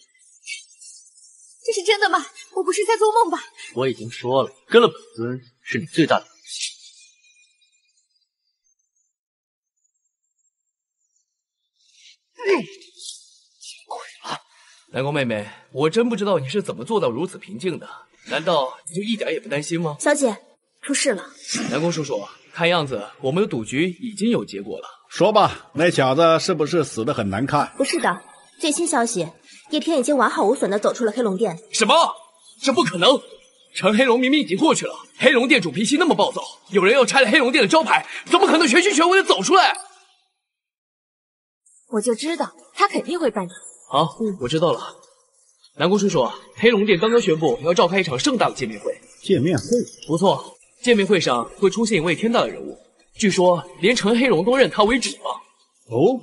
这是真的吗？我不是在做梦吧？我已经说了，跟了本尊是你最大的。见鬼！南宫妹妹，我真不知道你是怎么做到如此平静的。难道你就一点也不担心吗？小姐，出事了。南宫叔叔，看样子我们的赌局已经有结果了。说吧，那小子是不是死的很难看？不是的，最新消息，叶天已经完好无损的走出了黑龙殿。什么？这不可能！陈黑龙明明已经过去了，黑龙殿主脾气那么暴躁，有人要拆了黑龙殿的招牌，怎么可能全心全意的走出来？我就知道他肯定会办的。好，我知道了。南宫叔叔，黑龙殿刚刚宣布要召开一场盛大的见面会。见面会？不错，见面会上会出现一位天大的人物，据说连陈黑龙都认他为主了。哦，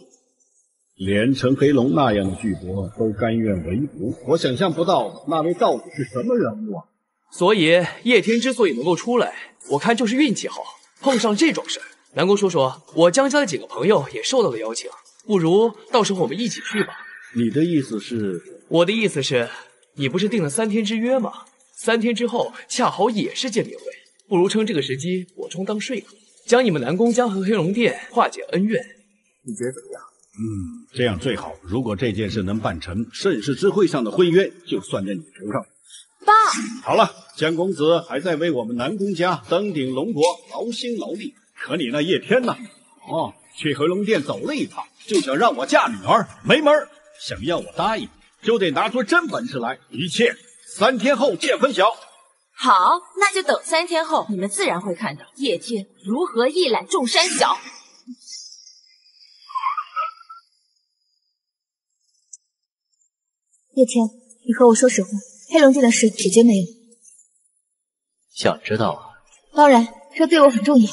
连陈黑龙那样的巨擘都甘愿为奴，我想象不到那位到底是什么人物啊！所以叶天之所以能够出来，我看就是运气好，碰上这种事。南宫叔叔，我江家的几个朋友也受到了邀请，不如到时候我们一起去吧。你的意思是？我的意思是，你不是定了三天之约吗？三天之后恰好也是见面会，不如趁这个时机我充当说客，将你们南宫家和黑龙殿化解恩怨。你觉得怎么样？嗯，这样最好。如果这件事能办成，盛世之会上的婚约就算在你头上。爸，好了，江公子还在为我们南宫家登顶龙国劳心劳力，可你那叶天呢？哦，去回龙殿走了一趟，就想让我嫁女儿，没门儿！想要我答应，就得拿出真本事来。一切三天后见分晓。好，那就等三天后，你们自然会看到叶天如何一览众山小。叶天，你和我说实话。黑龙殿的事解决没有？想知道啊？当然，这对我很重要。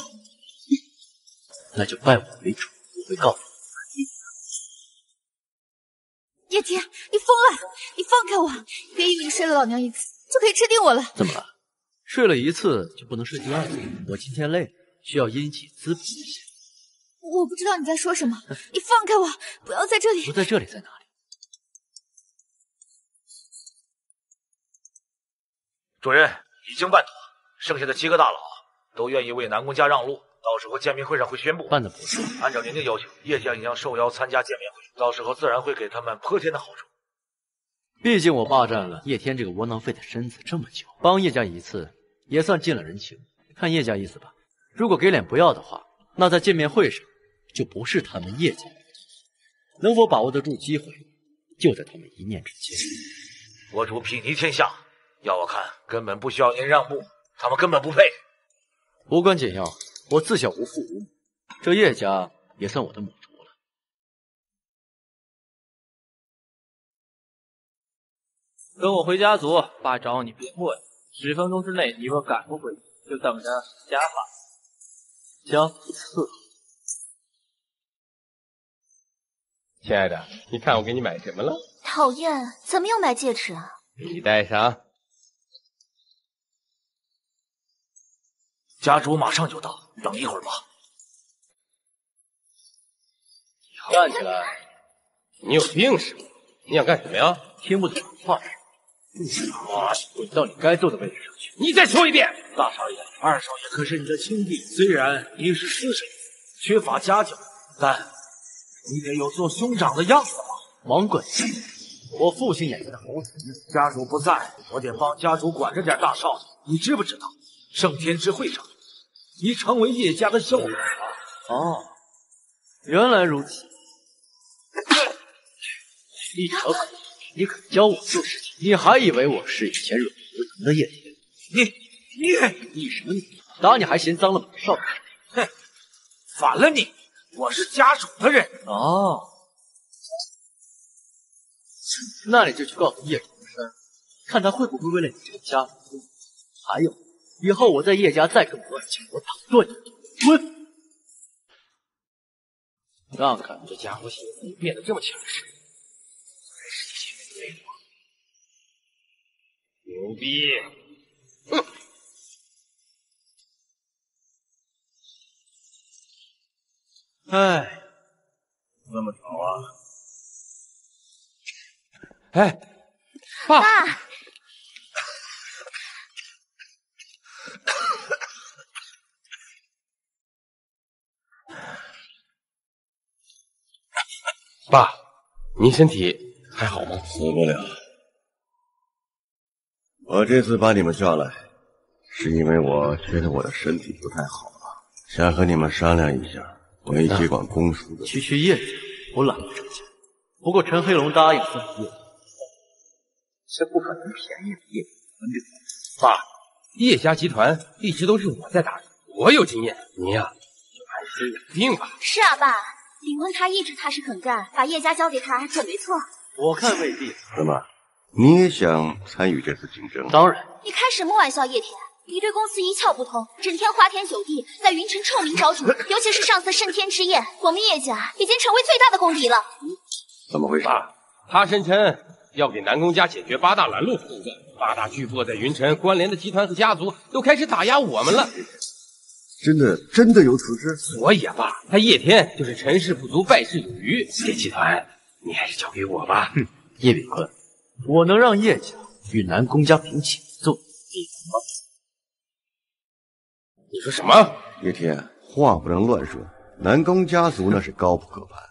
那就拜我为主，我会告诉你。叶天，你疯了！你放开我！别以为你睡了老娘一次就可以吃定我了。怎么了？睡了一次就不能睡第二次？我今天累了，需要阴气滋补一下。我不知道你在说什么，你放开我！不要在这里。不在这里，在哪里？主任已经办妥，剩下的七个大佬都愿意为南宫家让路。到时候见面会上会宣布。办的不错。按照您的要求，叶家也将受邀参加见面会，到时候自然会给他们泼天的好处。毕竟我霸占了叶天这个窝囊废的身子这么久，帮叶家一次也算尽了人情。看叶家意思吧，如果给脸不要的话，那在见面会上就不是他们叶家。能否把握得住机会，就在他们一念之间。国主睥睨天下。要我看，根本不需要您让步，他们根本不配。无关紧要，我自小无父无母，这叶家也算我的母跟我回家族，爸找你别问，十分钟之内你若赶不回去，就等着家法。家伺。亲爱的，你看我给你买什么了？讨厌，怎么又买戒指啊？你戴上。家主马上就到，等一会儿吧。站起来！你有病是吗？你想干什么呀？听不懂话是？啊！滚到你该坐的位置上去！你再说一遍！大少爷，二少爷可是你的亲弟，虽然你是私生子，缺乏家教，但你得有做兄长的样子吧？王滚！我父亲眼下的猴子，家主不在，我得帮家主管着点大少爷。你知不知道，圣天之会上？你成为叶家的笑柄了。哦，原来如此。一条狗，你肯教我做事情？你还以为我是以前惹不得疼的叶天？你你你什么你？打你还嫌脏了本？少哼，反了你！我是家主的人。哦，那你就去告诉叶长山，看他会不会为了你这个家族。还有。以后我在叶家再跟我讲，我打断你滚！让看这家伙现在变得这么强势，还是以前那个牛逼！哼！哎，这么巧啊！哎，爸。爸，您身体还好吗？死不了。我这次把你们叫来，是因为我觉得我的身体不太好了，想和你们商量一下，回接管公司的。区区叶家，我懒得成家。不过陈黑龙答应送叶，这不可能便宜叶家爸，叶家集团一直都是我在打理，我有经验，您呀就安心养病吧。是啊，爸，林坤他一直踏实肯干，把叶家交给他准没错。我看未必。怎么，你也想参与这次竞争？当然。你开什么玩笑，叶田？你对公司一窍不通，整天花天酒地，在云城臭名昭著。尤其是上次盛天之宴，我们叶家已经成为最大的公敌了。怎么回事？他声称要给南宫家解决八大拦路手段，八大巨擘在云城关联的集团和家族都开始打压我们了。真的真的有此事？所以啊，爸，他叶天就是成事不足败事有余。这集团你还是交给我吧。哼，叶炳坤，我能让叶家与南宫家平起平坐，你能吗？你说什么？叶天，话不能乱说。南宫家族那是高不可攀，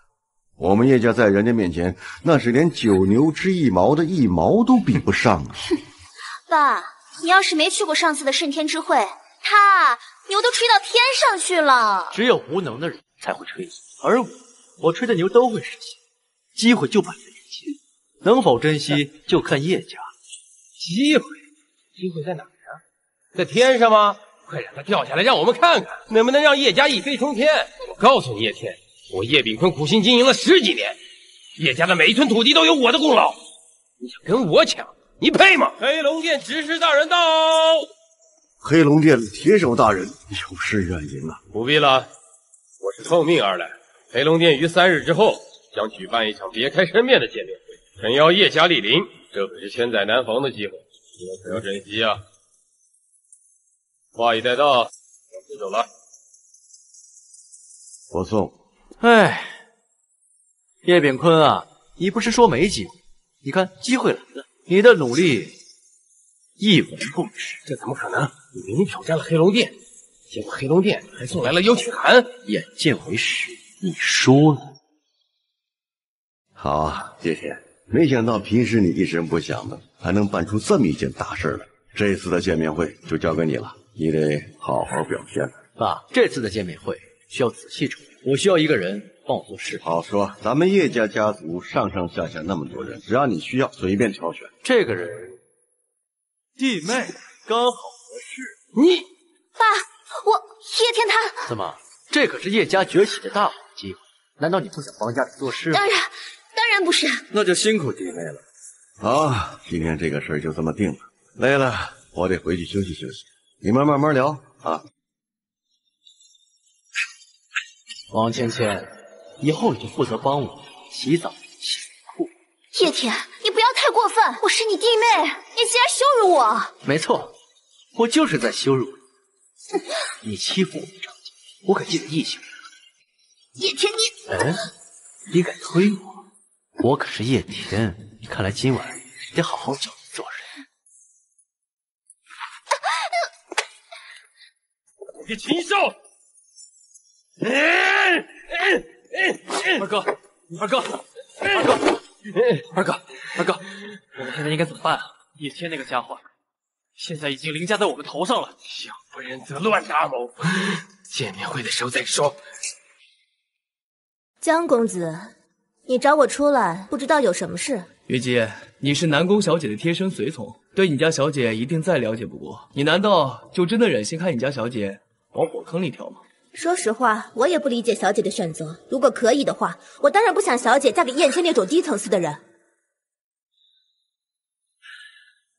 我们叶家在人家面前那是连九牛之一毛的一毛都比不上啊！哼，爸，你要是没去过上次的盛天之会，他牛都吹到天上去了。只有无能的人才会吹，而我，我吹的牛都会实现。机会就摆在能否珍惜就看叶家。机会？机会在哪儿啊？在天上吗？快让它掉下来，让我们看看能不能让叶家一飞冲天！我告诉你，叶天，我叶秉坤苦心经营了十几年，叶家的每一寸土地都有我的功劳。你想跟我抢，你配吗？黑龙殿执事大人到。黑龙殿铁手大人有失远迎啊！不必了，我是奉命而来。黑龙殿于三日之后将举办一场别开生面的见面会，诚邀叶家莅临，这可是千载难逢的机会，你们可要珍惜啊！话已带到，我先走了。我送。哎，叶炳坤啊，你不是说没机会？你看，机会来了，你的努力一文不值。这怎么可能？你明明挑战了黑龙殿，结果黑龙殿还送来了邀请函。眼见为实，你输了。好啊，叶天，没想到平时你一声不响的，还能办出这么一件大事来。这次的见面会就交给你了。你得好好表现。爸，这次的见面会需要仔细处理，我需要一个人帮我做事。好说，咱们叶家家族上上下下那么多人，只要你需要，随便挑选。这个人，弟妹刚好合适。你，爸，我叶天他怎么？这可是叶家崛起的大好机会，难道你不想帮家里做事吗？当然，当然不是。那就辛苦弟妹了。好，今天这个事儿就这么定了。累了，我得回去休息休息。你们慢慢聊啊，王芊芊，以后你就负责帮我洗澡、洗裤。叶天，你不要太过分，我是你弟妹，你竟然羞辱我！没错，我就是在羞辱你。你欺负我们张家，我可记得一清二楚。叶天，你……哎，你敢推我？我可是叶天，看来今晚得好好教你做人。给禽兽！二哥，二哥，二哥，二哥，二哥，我们现在应该怎么办啊？叶天那个家伙，现在已经凌驾在我们头上了。小不忍则乱大谋，见面会的时候再说。江公子，你找我出来，不知道有什么事？月姬，你是南宫小姐的贴身随从，对你家小姐一定再了解不过。你难道就真的忍心看你家小姐？往火坑里跳吗？说实话，我也不理解小姐的选择。如果可以的话，我当然不想小姐嫁给燕青那种低层次的人。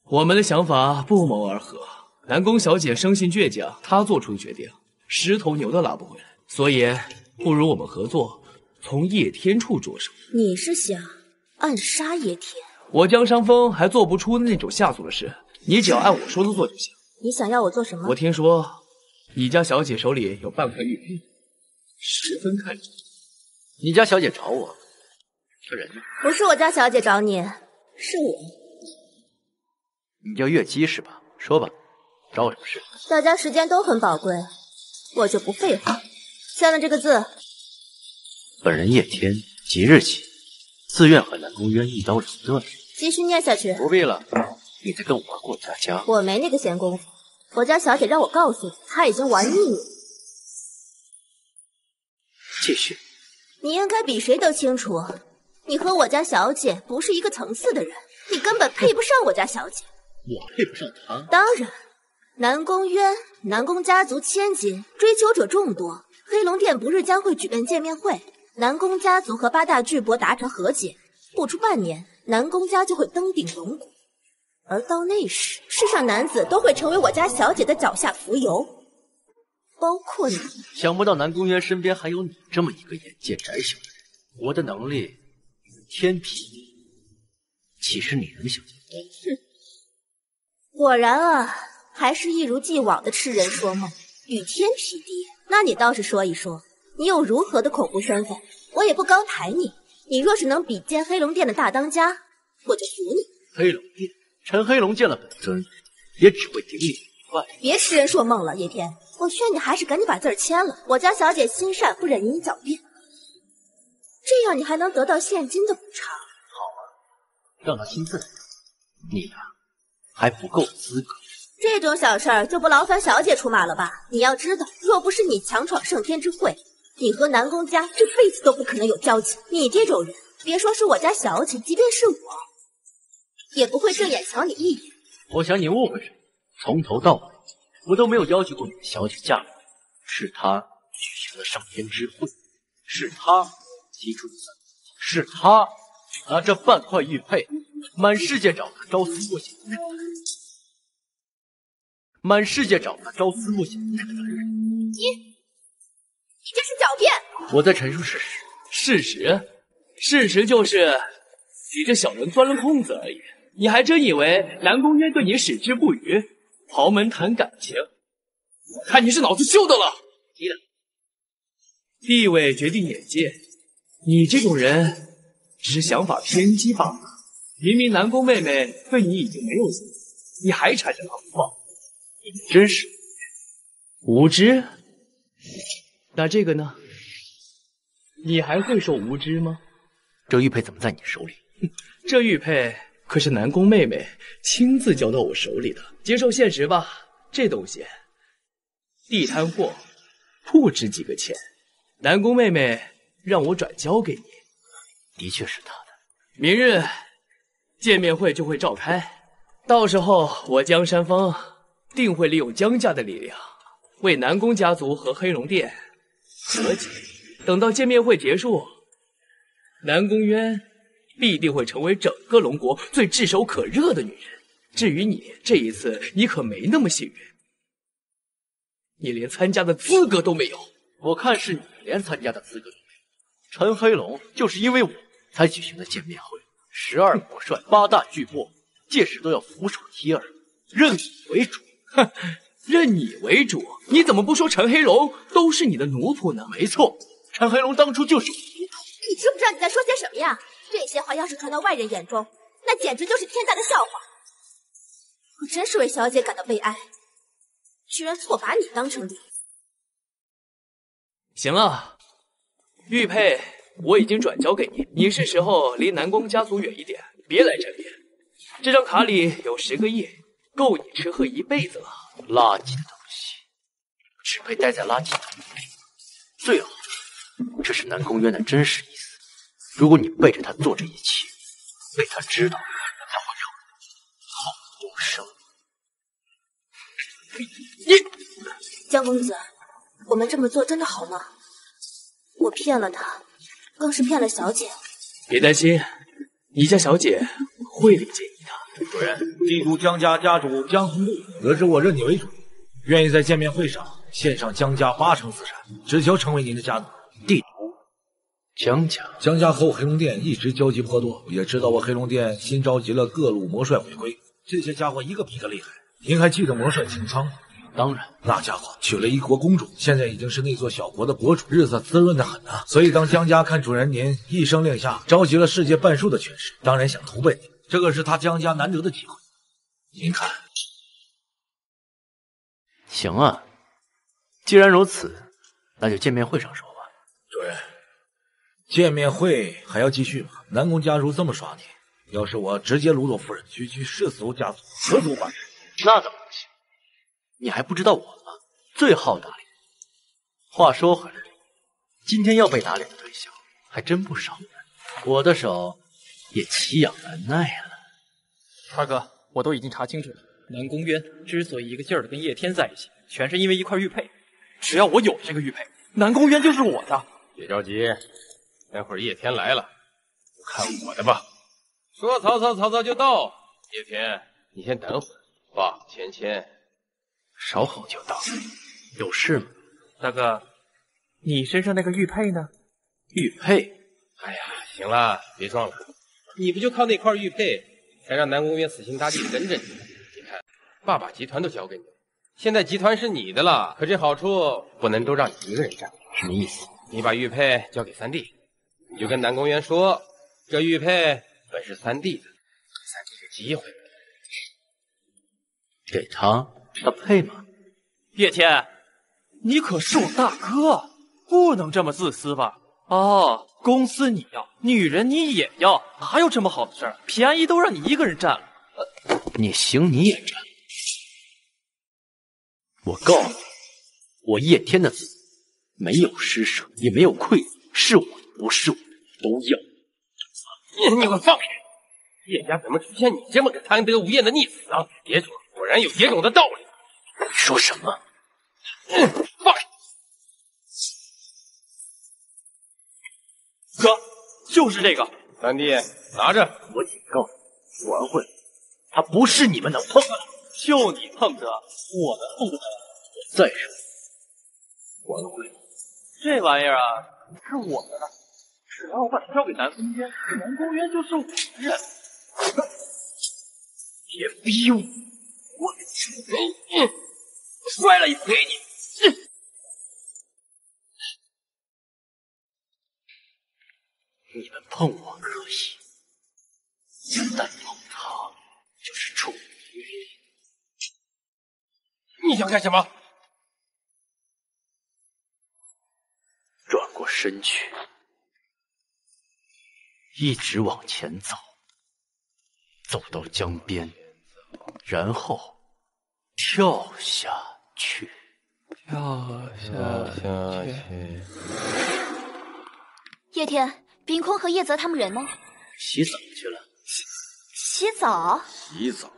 我们的想法不谋而合。南宫小姐生性倔强，她做出的决定，十头牛都拉不回来。所以，不如我们合作，从叶天处着手。你是想暗杀叶天？我江山峰还做不出那种下作的事，你只要按我说的做就行。你想要我做什么？我听说。你家小姐手里有半块玉佩，十分看重。你家小姐找我，这人呢？不是我家小姐找你，是我。你叫月姬是吧？说吧，找我什么事？大家时间都很宝贵，我就不废话。下面这个字。本人叶天即日起自愿和南宫渊一刀两断。继续念下去。不必了，你在跟我玩过家家。我没那个闲工夫。我家小姐让我告诉你，她已经玩腻了。继续。你应该比谁都清楚，你和我家小姐不是一个层次的人，你根本配不上我家小姐。我配不上她？当然。南宫渊，南宫家族千金，追求者众多。黑龙殿不日将会举办见面会，南宫家族和八大巨伯达成和解，不出半年，南宫家就会登顶龙骨。而到那时，世上男子都会成为我家小姐的脚下浮游，包括你。想不到南宫渊身边还有你这么一个眼界窄小的人。我的能力与天匹敌，岂是你能想象？哼，果然啊。还是一如既往的痴人说梦，与天匹敌。那你倒是说一说，你有如何的恐怖身份？我也不高抬你。你若是能比肩黑龙殿的大当家，我就服你。黑龙殿，陈黑龙见了本尊，也只会顶礼一拜。别痴人说梦了，叶天。我劝你还是赶紧把字儿签了。我家小姐心善，不忍与你狡辩，这样你还能得到现金的补偿。好啊，让他亲自来。你呀，还不够资格。这种小事儿就不劳烦小姐出马了吧？你要知道，若不是你强闯圣天之会，你和南宫家这辈子都不可能有交集。你这种人，别说是我家小姐，即便是我，也不会正眼瞧你一眼。我想你误会什么？从头到尾，我都没有要求过你的小姐嫁给我，是他举行了上天之会，是他提出的三，是他拿着半块玉佩，满世界找他朝思暮想的那个男人。满世界找他朝思暮想的那个男人，你，你这是狡辩！我在陈述事实，事实，事实就是你这小人钻了空子而已。你还真以为南宫渊对你矢志不渝，豪门谈感情？我看你是脑子秀逗了。低了，地位决定眼界，你这种人只是想法偏激罢了。明明南宫妹妹对你已经没有兴趣，你还缠着她不放。你真是无知。那这个呢？你还会说无知吗？这玉佩怎么在你手里？这玉佩可是南宫妹妹亲自交到我手里的。接受现实吧，这东西地摊货，不值几个钱。南宫妹妹让我转交给你，的确是她的。明日见面会就会召开，到时候我江山峰。定会利用江家的力量，为南宫家族和黑龙殿和解。等到见面会结束，南宫渊必定会成为整个龙国最炙手可热的女人。至于你，这一次你可没那么幸运，你连参加的资格都没有。我看是你连参加的资格都没有。陈黑龙就是因为我才举行的见面会，十二国帅、八大巨擘，届时都要俯首帖耳，认你为主。哼，认你为主，你怎么不说陈黑龙都是你的奴仆呢？没错，陈黑龙当初就是我的奴仆。你知不知道你在说些什么呀？这些话要是传到外人眼中，那简直就是天大的笑话。我真是为小姐感到悲哀，居然错把你当成礼物。行了，玉佩我已经转交给你，你是时候离南宫家族远一点，别来沾边。这张卡里有十个亿。够你吃喝一辈子了，垃圾的东西，只配待在垃圾桶里。最好，这是南宫渊的真实意思。如果你背着他做这一切，被他知道，他会让你好多生。你，江公子，我们这么做真的好吗？我骗了他，更是骗了小姐。别担心，你家小姐会理解你。主人，帝都江家家主江宏路得知我认你为主，愿意在见面会上献上江家八成资产，只求成为您的家奴。帝都江家，江家和我黑龙殿一直交集颇多，也知道我黑龙殿新召集了各路魔帅回归，这些家伙一个比一个厉害。您还记得魔帅擎苍？当然，那家伙娶了一国公主，现在已经是那座小国的国主，日子滋润的很呐。所以当江家看主人您一声令下，召集了世界半数的权势，当然想投奔您。这个是他江家难得的机会，您看。行啊，既然如此，那就见面会上说吧。主任，见面会还要继续吗？南宫家族这么耍你，要是我直接掳走夫人，区区世俗家族何足挂齿？那怎么行？你还不知道我吗？最好打脸。话说回来，今天要被打脸的对象还真不少，我的手也奇痒难耐了。二哥，我都已经查清楚了，南宫渊之所以一个劲儿的跟叶天在一起，全是因为一块玉佩。只要我有了这个玉佩，南宫渊就是我的。别着急，待会儿叶天来了，看我的吧。说曹操，曹操就到。叶天，你先等会儿。望芊芊，稍后就到。有事吗？大哥，你身上那个玉佩呢？玉佩？哎呀，行了，别装了。你不就靠那块玉佩，才让南宫渊死心塌地跟着你？你看，爸把集团都交给你了，现在集团是你的了，可这好处不能都让你一个人占。什么意思？你把玉佩交给三弟，你就跟南宫渊说，这玉佩本是三弟的，给三弟个机会。给他，他配吗？叶天，你可是我大哥，不能这么自私吧？哦，公司你要，女人你也要，哪有这么好的事儿？便宜都让你一个人占了。你行你也占。我告诉你，我叶天的子没有施舍，也没有馈赠，是我的不是我的都要。你你给我放开！叶家怎么出现你这么个贪得无厌的逆子啊？野种果然有野种的道理。你说什么？嗯，就是这个。三弟，拿着。我警告你，玩会，他不是你们能碰的。就你碰得，我能碰得。我再说，玩会，这玩意儿啊，是我的，只要我把它交给南宫渊，南宫渊就是我的人。别逼我！我，嗯，摔了一次给你。你们碰我可以，但碰他就是触你你想干什么？转过身去，一直往前走，走到江边，然后跳下去。跳下去。叶天，冰空和叶泽他们人呢？洗澡去了。洗澡？洗澡，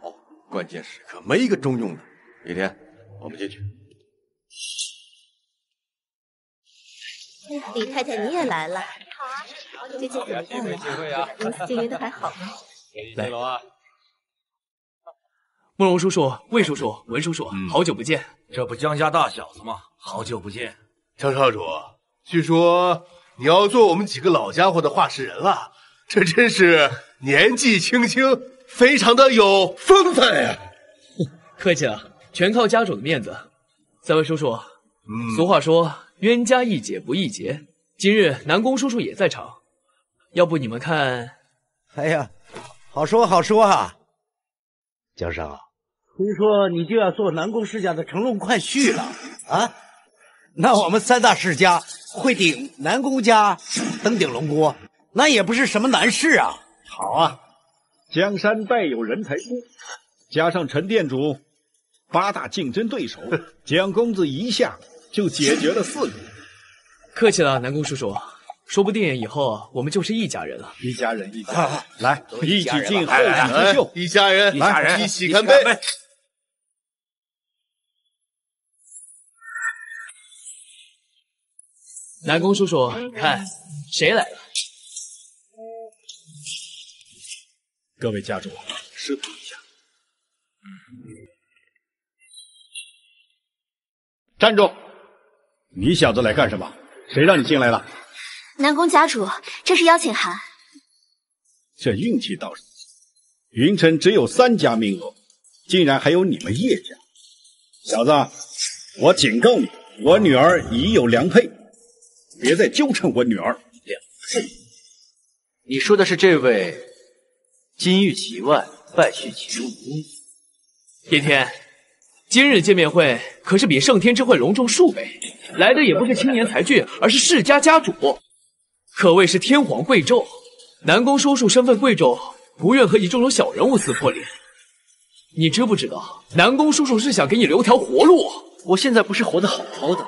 关键时刻没一个中用的。叶天，我们进去。李太太，你也来了。好啊。最近怎么样了？公司经营的还好吗？来！慕容叔叔、魏叔叔、文叔叔，好久不见！这不江家大小子吗？好久不见，江少主。据说你要做我们几个老家伙的话事人了，这真是年纪轻轻，非常的有风范呀！客气了，全靠家主的面子。三位叔叔，俗话说冤家宜解不宜结，今日南宫叔叔也在场，要不你们看？哎呀，好说好说啊！江生，听说你就要做南宫世家的乘龙快婿了啊？那我们三大世家会顶南宫家登顶龙锅，那也不是什么难事啊！好啊，江山代有人才出，加上陈店主八大竞争对手，蒋公子一下就解决了四个。客气了，南宫叔叔，说不定以后我们就是一家人了。一家人，一家人，来，一起敬后来继之秀。一家人，一家人一起干杯！南宫叔叔，看谁来了？各位家主，师徒一下。站住！你小子来干什么？谁让你进来的？南宫家主，这是邀请函。这运气倒是，云城只有三家名额，竟然还有你们叶家。小子，我警告你，我女儿已有良配，别再纠缠我女儿。两岁？你说的是这位金玉其外，败絮其中的公子？叶天，今日见面会可是比圣天之会隆重数倍，来的也不是青年才俊，而是世家家主。可谓是天皇贵胄。南宫叔叔身份贵重，不愿和你这种小人物撕破脸。你知不知道，南宫叔叔是想给你留条活路？我现在不是活得好好的，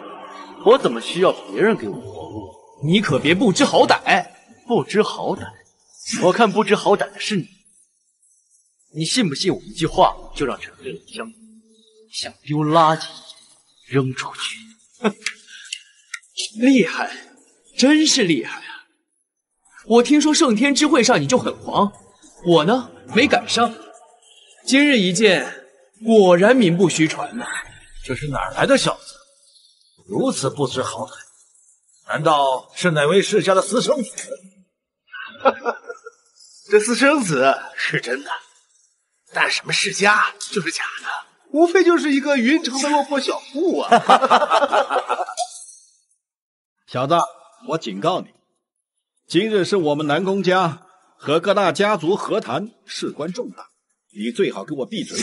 我怎么需要别人给我活路？你可别不知好歹！不知好歹，我看不知好歹的是你。你信不信我一句话就让陈黑龙将像丢垃圾一样扔出去？哼，厉害，真是厉害啊！我听说圣天之会上你就很狂，我呢没赶上。今日一见，果然名不虚传呐！这是哪儿来的小子，如此不知好歹？难道是哪位世家的私生子？哈哈，这私生子是真的，但什么世家就是假的，无非就是一个云城的落魄小户啊！小子，我警告你，今日是我们南宫家和各大家族和谈，事关重大，你最好给我闭嘴！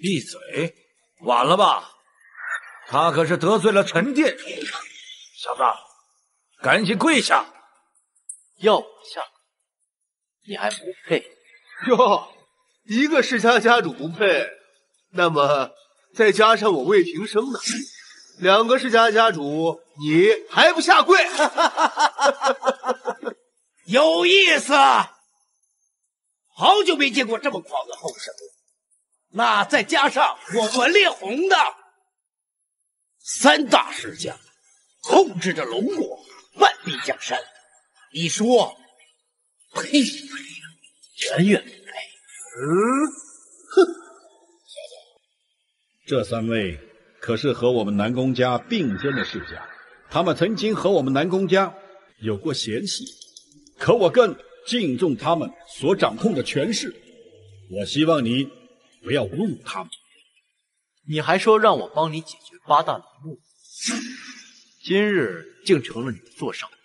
闭嘴！晚了吧？他可是得罪了陈殿主，小子，赶紧跪下！要我下你还不配哟！一个世家家主不配，那么再加上我魏平生呢？两个世家家主，你还不下跪？有意思，好久没见过这么狂的后生。那再加上我文烈红的三大世家，控制着龙国，半壁江山。你说配不配？远远不配。嗯，哼！这三位可是和我们南宫家并肩的世家，他们曾经和我们南宫家有过嫌隙，可我更敬重他们所掌控的权势。我希望你不要侮辱他们。你还说让我帮你解决八大陵墓，今日竟成了你的座上宾。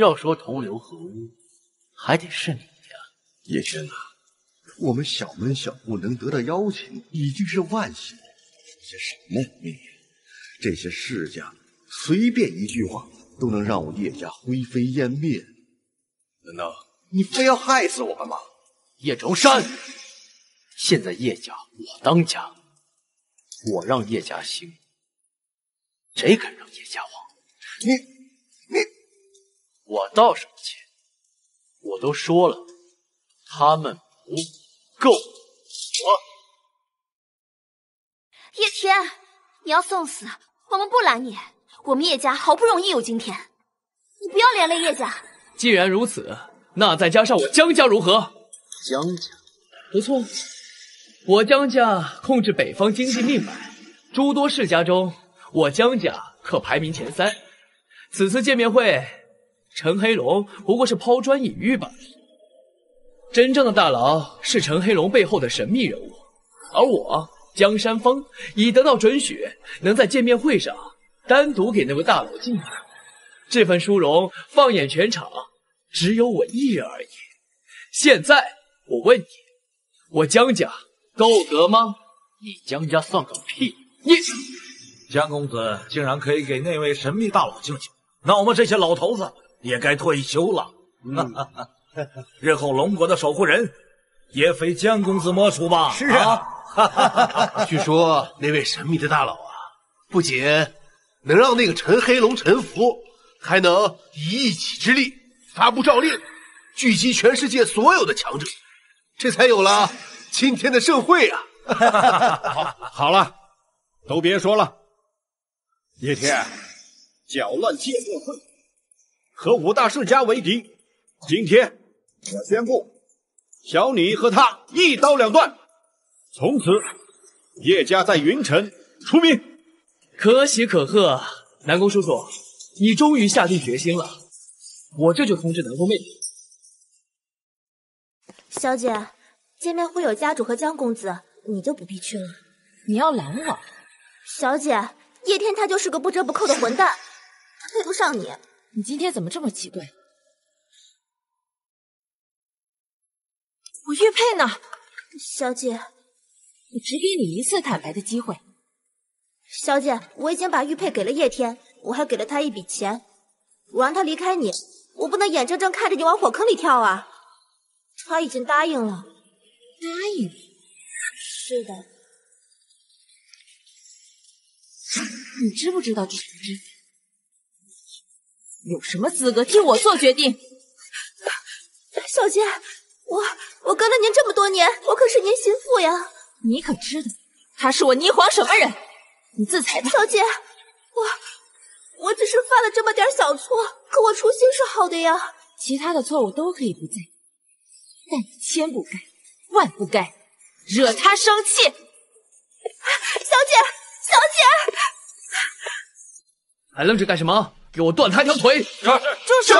要说同流合污，还得是你呀，叶轩呐！我们小门小户能得到邀请，已经是万幸。这些什么命运？这些世家随便一句话都能让我叶家灰飞烟灭。难道你非要害死我们吗？叶崇山，现在叶家我当家，我让叶家兴，谁敢让叶家亡？你你，我倒是不欠。我都说了，他们不够我。叶天，你要送死，我们不拦你。我们叶家好不容易有今天，你不要连累叶家。既然如此，那再加上我江家如何？江家不错，我江家控制北方经济命脉，诸多世家中，我江家可排名前三。此次见面会，陈黑龙不过是抛砖引玉罢了。真正的大佬是陈黑龙背后的神秘人物，而我。江山峰已得到准许，能在见面会上单独给那位大佬敬酒。这份殊荣，放眼全场，只有我一人而已。现在我问你，我江家够格吗？你江家算个屁！你江公子竟然可以给那位神秘大佬敬酒，那我们这些老头子也该退休了。日后龙国的守护人，也非江公子莫属吧？是啊。据说那位神秘的大佬啊，不仅能让那个陈黑龙臣服，还能以一己之力发布诏令，聚集全世界所有的强者，这才有了今天的盛会啊！好，好了，都别说了。叶天，搅乱见面会，和五大世家为敌，今天我宣布，小你和他一刀两断。从此，叶家在云城出名。可喜可贺，南宫叔叔，你终于下定决心了。我这就通知南宫妹妹。小姐，见面会有家主和江公子，你就不必去了。你要拦我？小姐，叶天他就是个不折不扣的混蛋，他配不上你。你今天怎么这么奇怪？我玉佩呢？小姐。我只给你一次坦白的机会，小姐，我已经把玉佩给了叶天，我还给了他一笔钱，我让他离开你，我不能眼睁睁看着你往火坑里跳啊！他已经答应了。答应？是的。你知不知道这什么？有什么资格替我做决定？小姐，我我跟了您这么多年，我可是您心腹呀。你可知道他是我霓凰什么人？你自裁吧。小姐，我我只是犯了这么点小错，可我初心是好的呀。其他的错误都可以不在意，但你千不该万不该惹他生气。小姐，小姐，还愣着干什么？给我断他一条腿！是住手！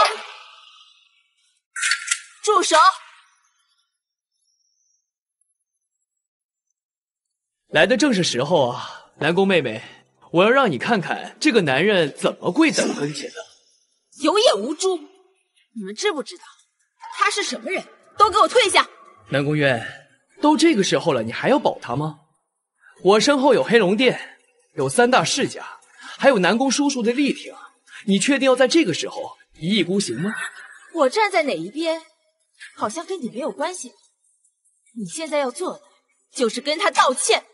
住手！来的正是时候啊，南宫妹妹，我要让你看看这个男人怎么跪在我跟前的。有眼无珠，你们知不知道他是什么人？都给我退下！南宫渊，都这个时候了，你还要保他吗？我身后有黑龙殿，有三大世家，还有南宫叔叔的力挺，你确定要在这个时候一意孤行吗？我站在哪一边，好像跟你没有关系。你现在要做的就是跟他道歉。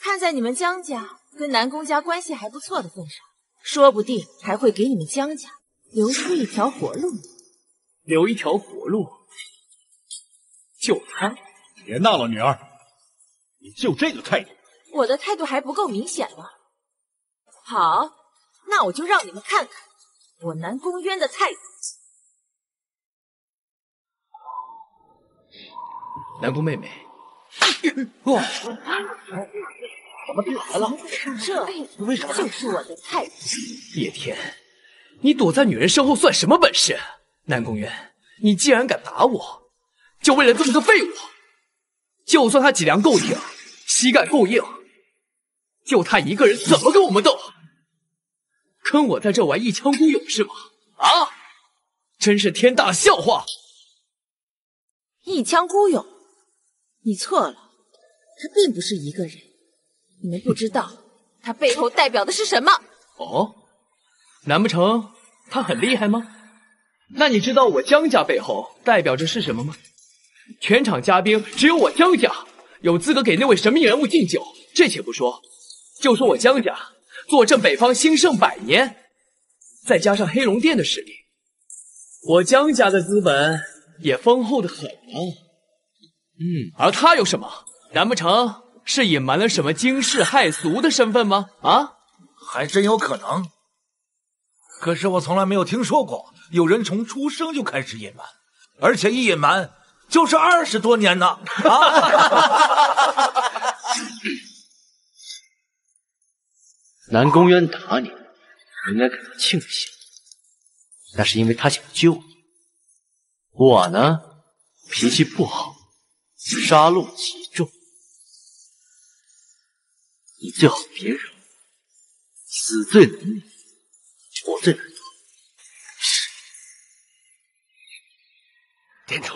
看在你们江家跟南宫家关系还不错的份上，说不定还会给你们江家留出一条活路。留一条活路，就他。别闹了，女儿，你就这个态度？我的态度还不够明显吗？好，那我就让你们看看我南宫渊的态度。南宫妹妹。哇！怎么来了？这为什么就是我的态度？叶天，你躲在女人身后算什么本事？南宫渊，你竟然敢打我，就为了这么个废物？就算他脊梁够挺，膝盖够硬，就他一个人怎么跟我们斗？跟我在这玩一腔孤勇是吗？啊！真是天大的笑话！一腔孤勇，你错了，他并不是一个人。你们不知道他背后代表的是什么？哦，难不成他很厉害吗？那你知道我江家背后代表着是什么吗？全场嘉宾只有我江家有资格给那位神秘人物敬酒。这且不说，就说我江家坐镇北方兴盛百年，再加上黑龙殿的实力，我江家的资本也丰厚的很啊。嗯，而他有什么？难不成？是隐瞒了什么惊世骇俗的身份吗？啊，还真有可能。可是我从来没有听说过有人从出生就开始隐瞒，而且一隐瞒就是二十多年呢。啊！南宫渊打你，你应该感到庆幸，那是因为他想救你。我呢，脾气不好，杀戮极重。你最好别惹我，死罪难免，活罪难逃。是，店主，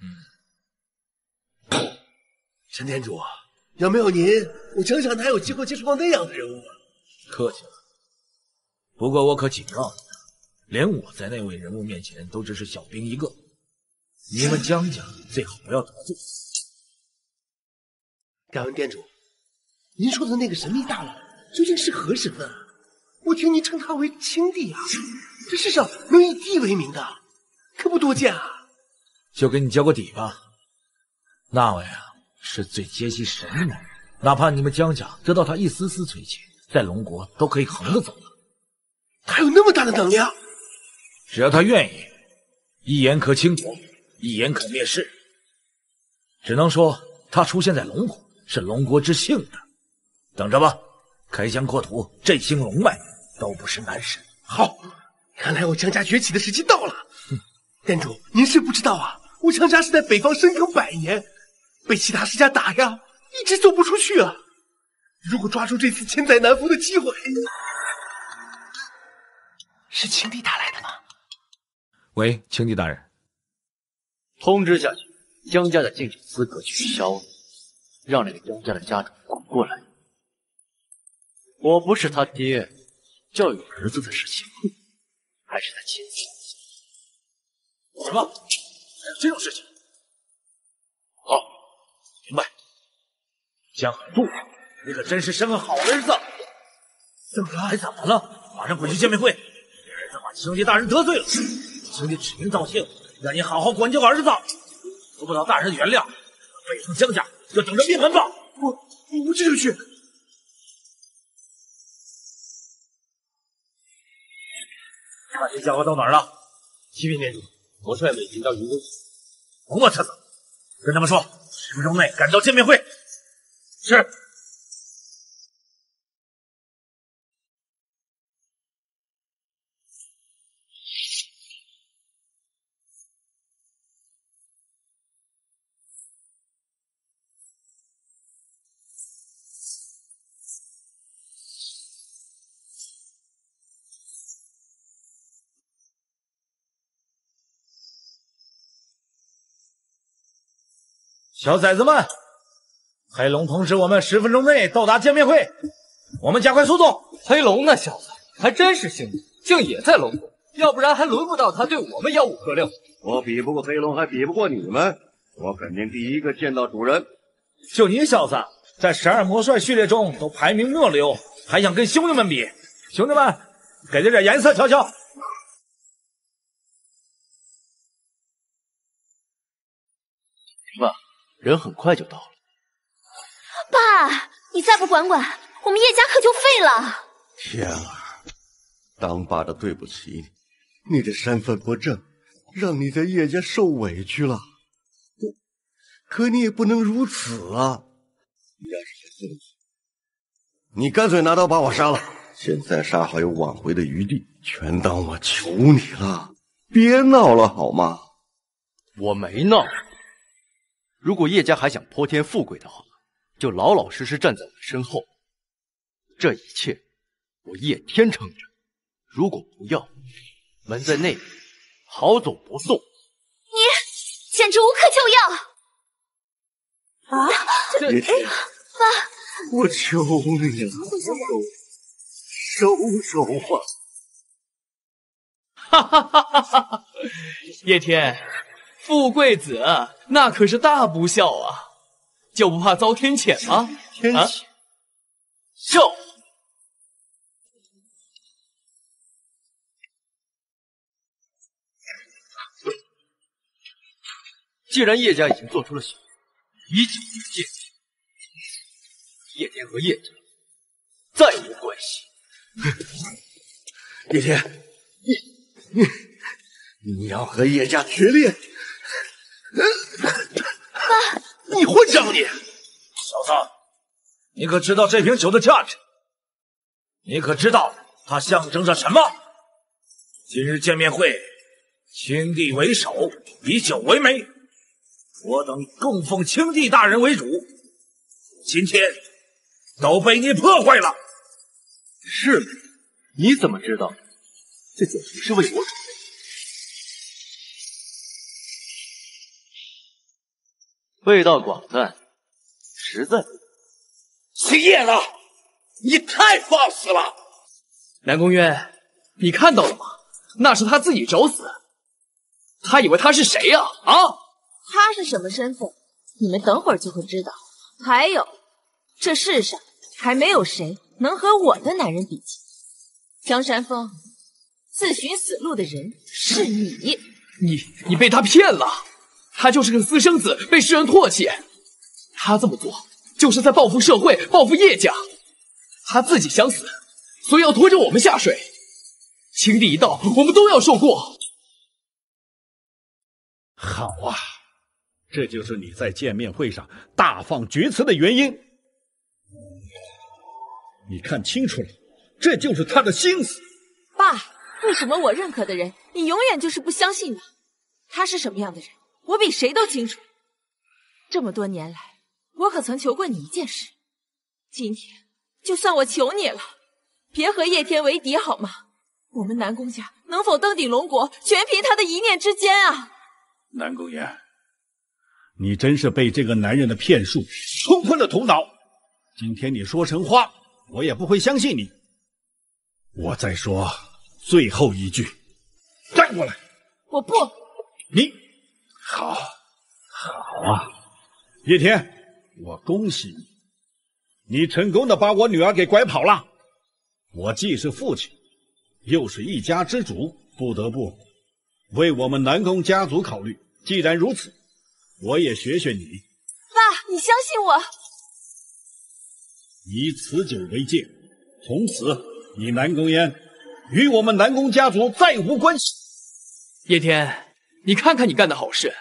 嗯，陈店主，要没有您，我江家哪有机会接触到那样的人物啊？客气了，不过我可警告你，连我在那位人物面前都只是小兵一个，你们江家最好不要得罪。敢问店主？您说的那个神秘大佬究竟是何身份啊？我听您称他为青帝啊，这世上能以帝为名的，可不多见啊。就给你交个底吧，那位啊是最接近神的男人，哪怕你们江家得到他一丝丝垂青，在龙国都可以横着走了。他有那么大的能量？只要他愿意，一言可倾国，一言可灭世。只能说他出现在龙国是龙国之幸的。等着吧，开疆扩土、振兴龙脉，都不是难事。好，看来我江家崛起的时机到了。店主，您是不知道啊，我江家是在北方深耕百年，被其他世家打压，一直走不出去啊。如果抓住这次千载难逢的机会，是青帝打来的吗？喂，青帝大人，通知下去，江家的竞选资格取消了，让那个江家的家主滚过来。我不是他爹，教育儿子的事情，还是他亲自。什么？还有这种事情？明白。江海柱，你可真是生个好儿子。怎么了？还怎么了？马上滚去见面会。你儿子把兄弟大人得罪了，兄弟指名道姓，让你好好管教儿子。得不到大人的原谅，背叛江家，就等着灭门吧。我我这就去。那这家伙到哪儿了？启禀殿主，我率美军到云中。我特子，跟他们说，十分钟内赶到见面会。是。小崽子们，黑龙通知我们十分钟内到达见面会，我们加快速度。黑龙那小子还真是幸运，竟也在龙国，要不然还轮不到他对我们吆五喝六。我比不过黑龙，还比不过你们，我肯定第一个见到主人。就你小子，在十二魔帅序列中都排名末流，还想跟兄弟们比？兄弟们，给他点颜色瞧瞧。人很快就到了。爸，你再不管管，我们叶家可就废了。天儿，当爸的对不起你，你的身份不正，让你在叶家受委屈了。可你也不能如此啊！你要是你干脆拿刀把我杀了。现在杀还有挽回的余地，全当我求你了。别闹了好吗？我没闹。如果叶家还想泼天富贵的话，就老老实实站在我的身后。这一切，我叶天撑着。如果不要，门在那里，好走不送。你简直无可救药！啊！叶天，爸，我求你了，收收吧！哈哈哈哈哈哈！叶天。富贵子，那可是大不孝啊！就不怕遭天谴吗？天谴？笑！既然叶家已经做出了选择，以酒引剑，叶天和叶家再无关系。叶天，你你你要和叶家决裂？爸，你混账你！小子，你可知道这瓶酒的价值？你可知道它象征着什么？今日见面会，青帝为首，以酒为媒，我等供奉青帝大人为主，今天都被你破坏了。是吗？你怎么知道？这酒不是为我准。味道广淡，实在。姓叶的，你太放肆了！南宫渊，你看到了吗？那是他自己找死。他以为他是谁呀？啊？他是什么身份？你们等会儿就会知道。还有，这世上还没有谁能和我的男人比肩。江山峰，自寻死路的人是你。你你被他骗了。他就是个私生子，被世人唾弃。他这么做就是在报复社会，报复叶家。他自己想死，所以要拖着我们下水。情敌一到，我们都要受过。好啊，这就是你在见面会上大放厥词的原因。你看清楚了，这就是他的心思。爸，为什么我认可的人，你永远就是不相信呢？他是什么样的人？我比谁都清楚。这么多年来，我可曾求过你一件事。今天，就算我求你了，别和叶天为敌好吗？我们南宫家能否登顶龙国，全凭他的一念之间啊！南宫岩，你真是被这个男人的骗术冲昏了头脑。今天你说成话，我也不会相信你。我再说最后一句，站过来！我不，你好，好啊，叶天，我恭喜你，你成功的把我女儿给拐跑了。我既是父亲，又是一家之主，不得不为我们南宫家族考虑。既然如此，我也学学你，爸，你相信我。以此酒为戒，从此你南宫烟与我们南宫家族再无关系。叶天，你看看你干的好事，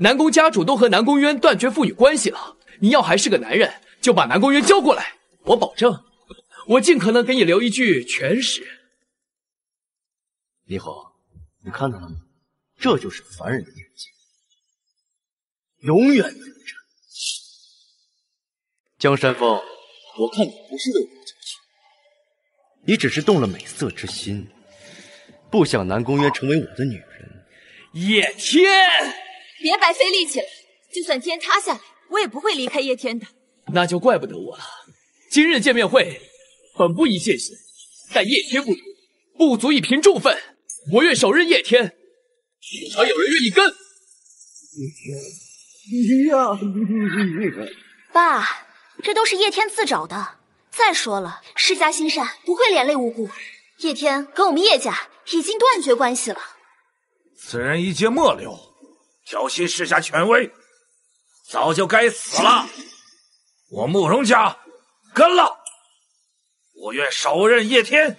南宫家主都和南宫渊断绝父女关系了。你要还是个男人，就把南宫渊交过来，我保证，我尽可能给你留一具全尸。李红，你看到了吗？这就是凡人的眼睛，永远不这。江山峰，我看你不是为我争气，你只是动了美色之心，不想南宫渊成为我的女人。叶天，别白费力气了，就算天塌下来，我也不会离开叶天的。那就怪不得我了。今日见面会，本不宜见血，但叶天不足，不足以平众愤。我愿手刃叶天，至少有人愿意跟。叶天，呀爸，这都是叶天自找的。再说了，世家兴善不会连累无辜。叶天跟我们叶家已经断绝关系了。此人一介末流，挑衅世家权威，早就该死了。我慕容家跟了，我愿手刃叶天，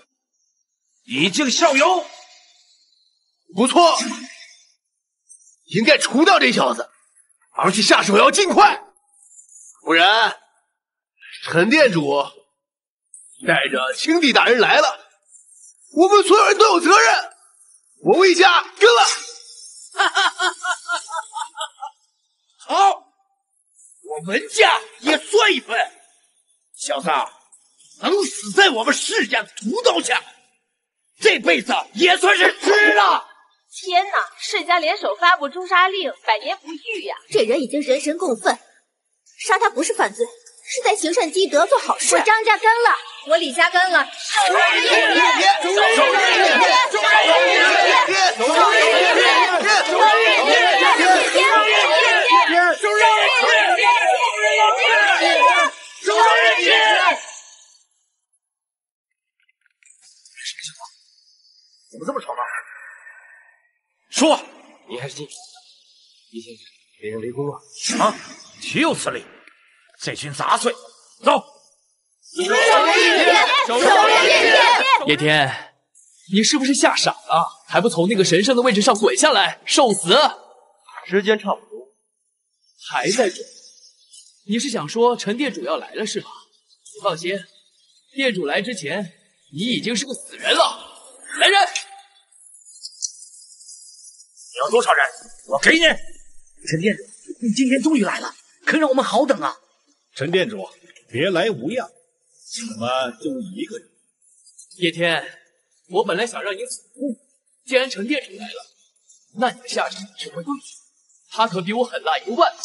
以儆效尤。不错，应该除掉这小子，而且下手要尽快，不然陈店主带着青帝大人来了，我们所有人都有责任。我魏家跟了，好，我文家也算一份。小子，能死在我们世家的屠刀下，这辈子也算是值了。天哪！世家联手发布诛杀令，百年不遇呀！这人已经人神共愤，杀他不是犯罪，是在行善积德做好事。我张家跟了，我李家跟了。什么情况？怎么这么吵闹？说，你还是进去。李先生，给人离婚了。啊？岂有此理！这群杂碎，走。叶天！手刃叶天！叶天，你是不是吓傻了？还不从那个神圣的位置上滚下来，受死！时间差不多，还在装？你是想说陈店主要来了是吧？你放心，店主来之前，你已经是个死人了。来人！你要多少人？我给你。陈店主，你今天终于来了，可让我们好等啊！陈店主，别来无恙，怎么就你一个人？叶天，我本来想让你死路，既然陈店主来了，那你的下场只会更惨。他可比我狠辣一万倍。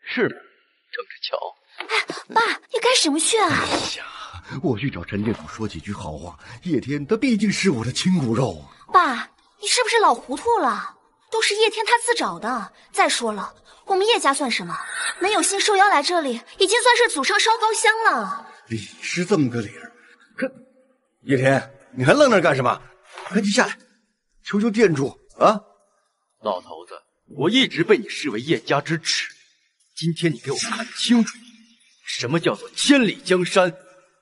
是的，郑志乔。哎，爸，你干什么去啊？哎呀，我去找陈店主说几句好话。叶天，他毕竟是我的亲骨肉。爸，你是不是老糊涂了？都是叶天他自找的。再说了，我们叶家算什么？能有幸受邀来这里，已经算是祖上烧高香了。理是这么个理儿，可叶天，你还愣那干什么？赶紧下来，求求店主啊！老头子，我一直被你视为叶家之耻，今天你给我看清楚，什么叫做千里江山，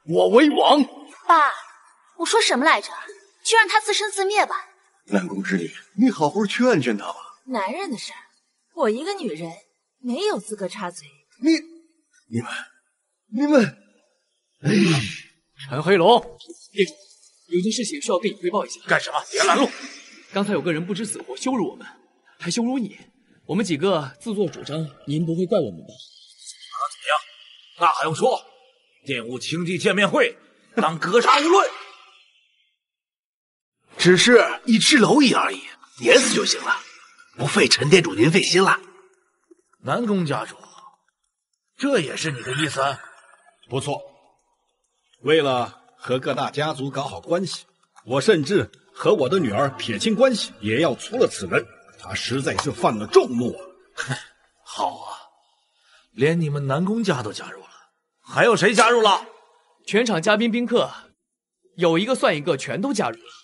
我为王！爸，我说什么来着？就让他自生自灭吧。南宫之礼，你好好劝劝他吧。男人的事儿，我一个女人没有资格插嘴。你、你们、你们，哎，陈黑龙，店主，有件事情需要跟你汇报一下。干什么？别拦路！刚才有个人不知死活羞辱我们，还羞辱你。我们几个自作主张，您不会怪我们吧？那怎么样？那还用说？玷污青帝见面会，当格杀勿论。只是一只蝼蚁而已，碾死就行了，不费陈店主您费心了。南宫家主，这也是你的意思？不错。为了和各大家族搞好关系，我甚至和我的女儿撇清关系，也要除了此人。他实在是犯了众怒啊！哼 好啊，连你们南宫家都加入了，还有谁加入了？全场嘉宾宾客，有一个算一个，全都加入了。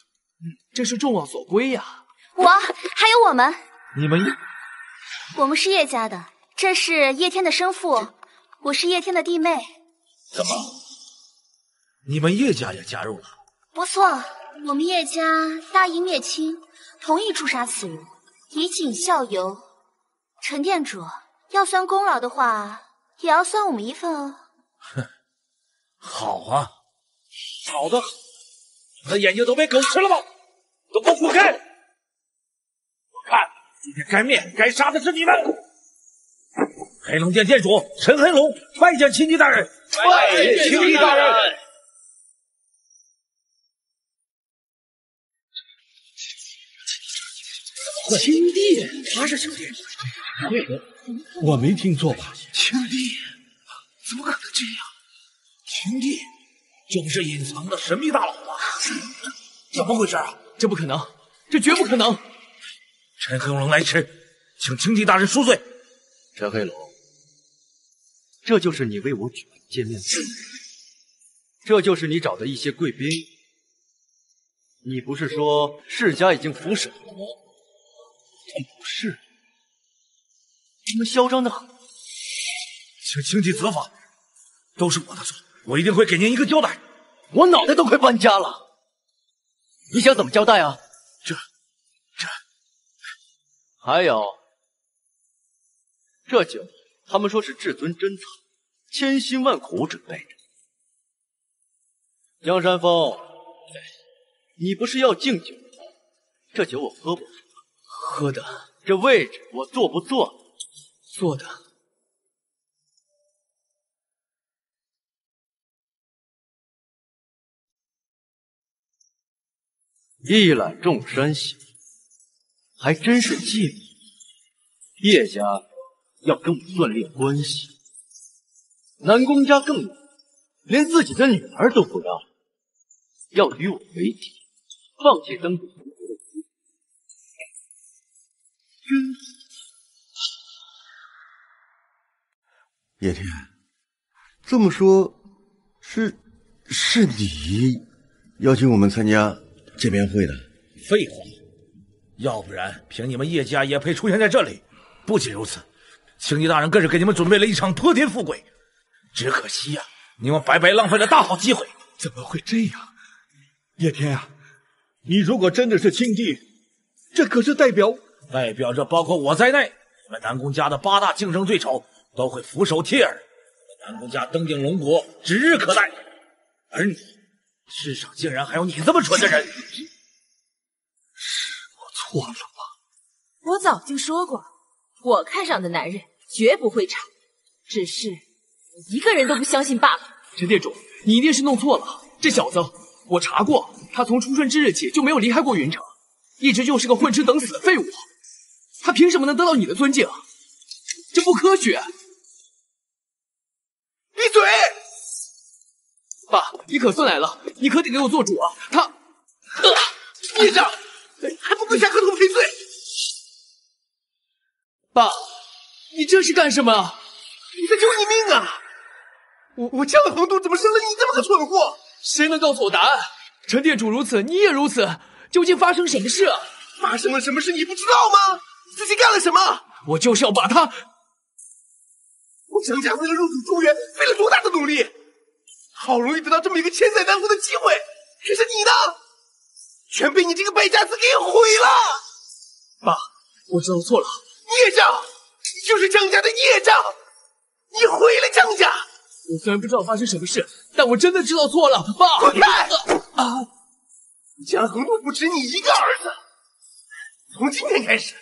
嗯，这是众望所归呀。我还有我们，你们，我们是叶家的，这是叶天的生父，我是叶天的弟妹。怎么，你们叶家也加入了？不错，我们叶家答应灭亲，同意诛杀此人。以儆效尤，陈店主要算功劳的话，也要算我们一份哦。哼，好啊，好的好，你的眼睛都被狗吃了吗？都给我滚开！我看今天该灭该杀的是你们。黑龙殿殿主陈黑龙拜见青帝大人，拜见青帝大人。青帝，他是青帝？为何，我没听错吧？青帝，怎么可能这样？青帝就是隐藏的神秘大佬吗？怎么回事啊？这不可能，这绝不可能！陈黑龙来迟，请青帝大人恕罪。陈黑龙，这就是你为我举办见面会，这就是你找的一些贵宾。你不是说世家已经服审了？不是，你们嚣张的很，请青帝责罚，都是我的错，我一定会给您一个交代。我脑袋都快搬家了，你想怎么交代啊？这这，还有这酒，他们说是至尊珍藏，千辛万苦准备的。江山峰，你不是要敬酒吗？这酒我喝不喝？喝的这位置我坐不坐？坐的。一览众山小，还真是芥末。叶家要跟我断裂关系，南宫家更连自己的女儿都不要，要与我为敌，放弃登顶。叶天，这么说，是是你邀请我们参加见面会的？废话，要不然凭你们叶家也配出现在这里？不仅如此，青帝大人更是给你们准备了一场泼天富贵。只可惜呀，你们白白浪费了大好机会。怎么会这样？叶天啊，你如果真的是青帝，这可是代表……代表着包括我在内，你们南宫家的八大竞争对手都会俯首帖耳，南宫家登顶龙国指日可待。而你，世上竟然还有你这么蠢的人！是我错了吗？我早就说过，我看上的男人绝不会差，只是我一个人都不相信罢了。陈店主，你一定是弄错了。这小子，我查过，他从出生之日起就没有离开过云城，一直就是个混吃等死的废物。他凭什么能得到你的尊敬？这不科学！闭嘴！爸，你可算来了，你可得给我做主啊！他，孽障，还不跪下磕头赔罪！爸，你这是干什么？你在救你命啊！我我江横都怎么生了你这么个蠢货？谁能告诉我答案？陈店主如此，你也如此，究竟发生什么事？发生了什么事你不知道吗？自己干了什么？我就是要把他！我江家为了入主中原，费了多大的努力，好容易得到这么一个千载难逢的机会，可是你呢，全被你这个败家子给毁了！爸，我知道错了。孽障，你就是江家的孽障，你毁了江家！我虽然不知道发生什么事，但我真的知道错了。爸，滚开！啊！江恒都不止你一个儿子，从今天开始。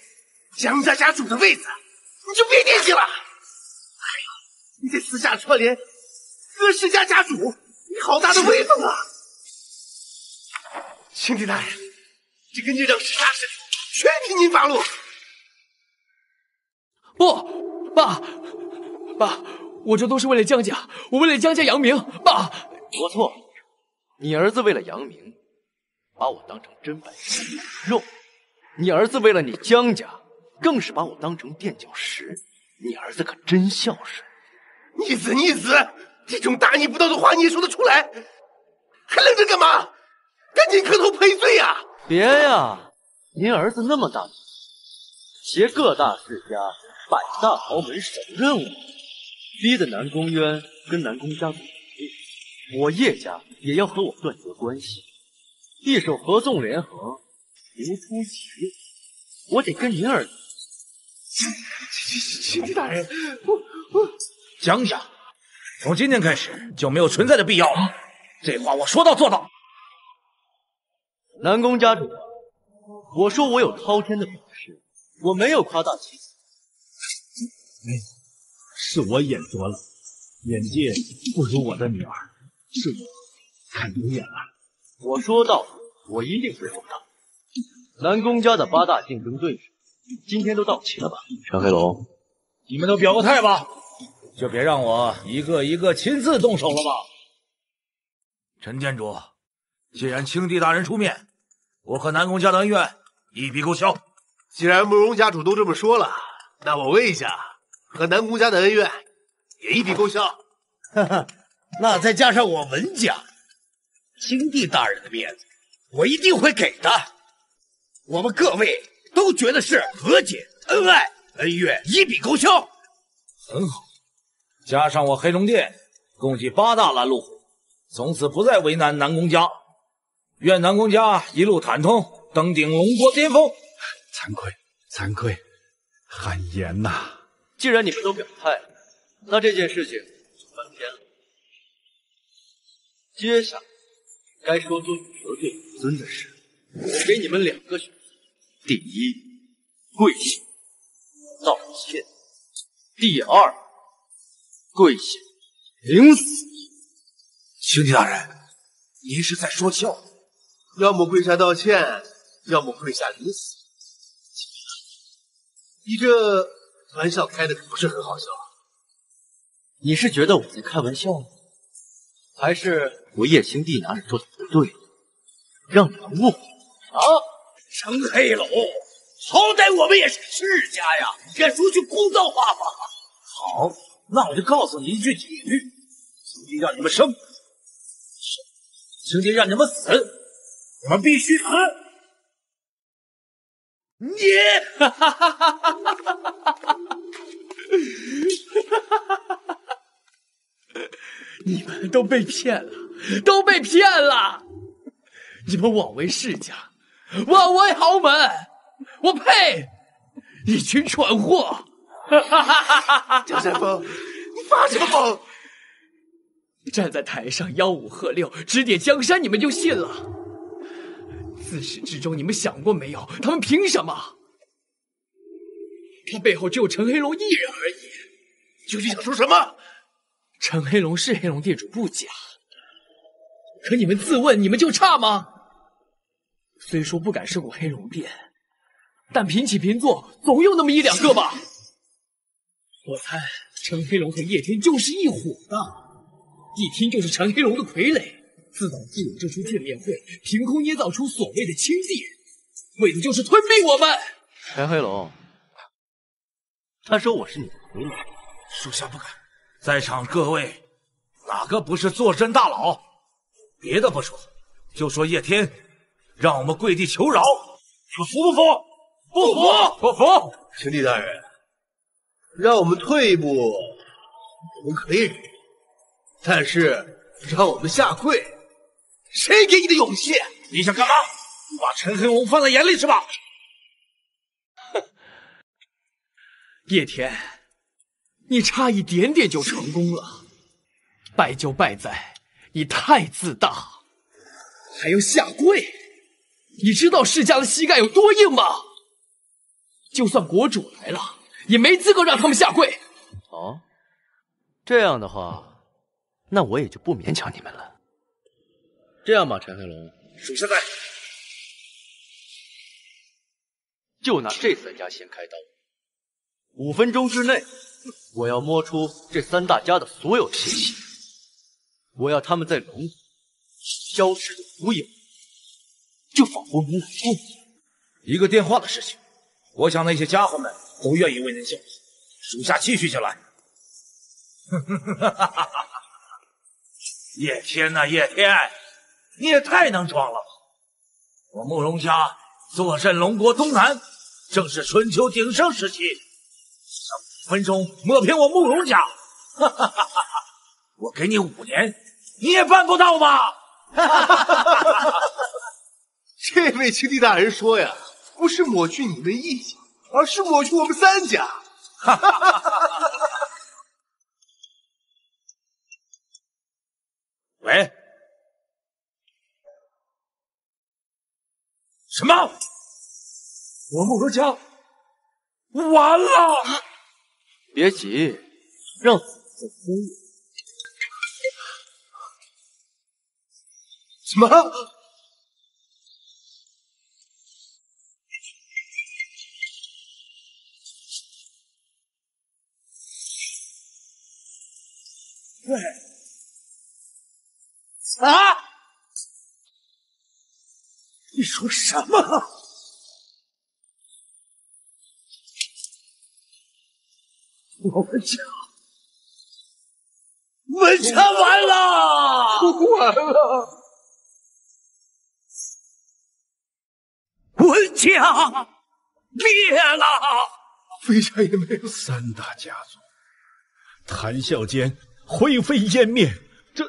江家家主的位子，你就别惦记了。哎呀，你这私下串联哥世家家主，你好大的威风啊！青帝大人，这个孽障弑杀事全凭您发落。不，爸，爸，我这都是为了江家，我为了江家扬名。爸，我错了，你儿子为了扬名，把我当成砧板上肉；你儿子为了你江家，更是把我当成垫脚石。你儿子可真孝顺。逆子逆子，这种大逆不道的话你也说得出来？还愣着干嘛？赶紧磕头赔罪呀！别呀，您儿子那么大，携各大世家、百大豪门守任我，逼得南宫渊跟南宫家对立，我叶家也要和我断绝关系，一手合纵连横，刘出其右。我得跟您儿子。秦秦大人，我我。江家，从今天开始就没有存在的必要了。这话我说到做到。南宫家主，我说我有滔天的本事，我没有夸大其词。哎，是我眼拙了，眼界不如我的女儿，是我看走眼了。我说到，我一定会做到。南宫家的八大竞争对手，今天都到齐了吧？陈黑龙，你们都表个态吧。就别让我一个一个亲自动手了吧，陈店主。既然青帝大人出面，我和南宫家的恩怨一笔勾销。既然慕容家主都这么说了，那我问一下，和南宫家的恩怨也一笔勾销？哈哈，那再加上我文家，青帝大人的面子，我一定会给的。我们各位都觉得是和解、恩爱、恩怨一笔勾销，很好。加上我黑龙殿，共计八大拦路虎，从此不再为难南宫家。愿南宫家一路坦通，登顶龙国巅峰。惭愧，惭愧，汗颜呐！既然你们都表态了，那这件事情就翻篇了。接下来该说说羽蛇对武尊的事，我给你们两个选择：第一，跪下道歉；第二。跪下，领死！青帝大人，您是在说笑？要么跪下道歉，要么跪下领死。你这玩笑开的可不是很好笑。啊你是觉得我在开玩笑吗？还是我叶青帝哪里做的不对，让你们误会？啊，程黑龙，好歹我们也是世家呀，该说句公道话吧。好。那我就告诉你一句铁律：青帝让你们生，生；青帝让你们死，你们必须死。你，哈哈哈哈哈哈！你们都被骗了，都被骗了！你们枉为世家，枉为豪门，我呸！一群蠢货！哈哈哈哈哈！江山峰，你发什么疯？站在台上吆五喝六，指点江山，你们就信了？自始至终，你们想过没有？他们凭什么？他背后只有陈黑龙一人而已。究竟想说什么？陈黑龙是黑龙店主不假，可你们自问，你们就差吗？虽说不敢胜过黑龙殿，但平起平坐，总有那么一两个吧。我猜陈黑龙和叶天就是一伙的，一听就是陈黑龙的傀儡，自导自演这出见面会，凭空捏造出所谓的亲弟，为的就是吞并我们。陈黑龙，他说我是你的傀儡，属下不敢。在场各位，哪个不是坐镇大佬？别的不说，就说叶天，让我们跪地求饶，你们服不服？不服，不服！青帝大人。让我们退一步，我们可以忍；但是让我们下跪，谁给你的勇气？你想干嘛？把陈黑龙放在眼里是吧？哼，叶天，你差一点点就成功了，败就败在你太自大，还要下跪。你知道世家的膝盖有多硬吗？就算国主来了。也没资格让他们下跪。哦，这样的话，那我也就不勉强你们了。这样吧，陈黑龙，属下在。就拿这三家先开刀。五分钟之内，我要摸出这三大家的所有信息。我要他们在龙消失的无影。就仿佛没来过。一个电话的事情，我想那些家伙们都愿意为您效劳。属下继续下来。叶天呐、叶天，你也太能装了吧！我慕容家坐镇龙国东南，正是春秋鼎盛时期，五分钟抹平我慕容家。哈哈哈哈哈！我给你五年，你也办不到吧？哈哈哈哈哈！这位青帝大人说呀，不是抹去你们一家，而是我去我们三家。哈哈哈哈哈！喂，什么？我慕容家完了！别急，让子什么？对，啊！你说什么？我们家，文家完了，完了，文家灭了，飞家也没有。三大家族谈笑间灰飞烟灭，这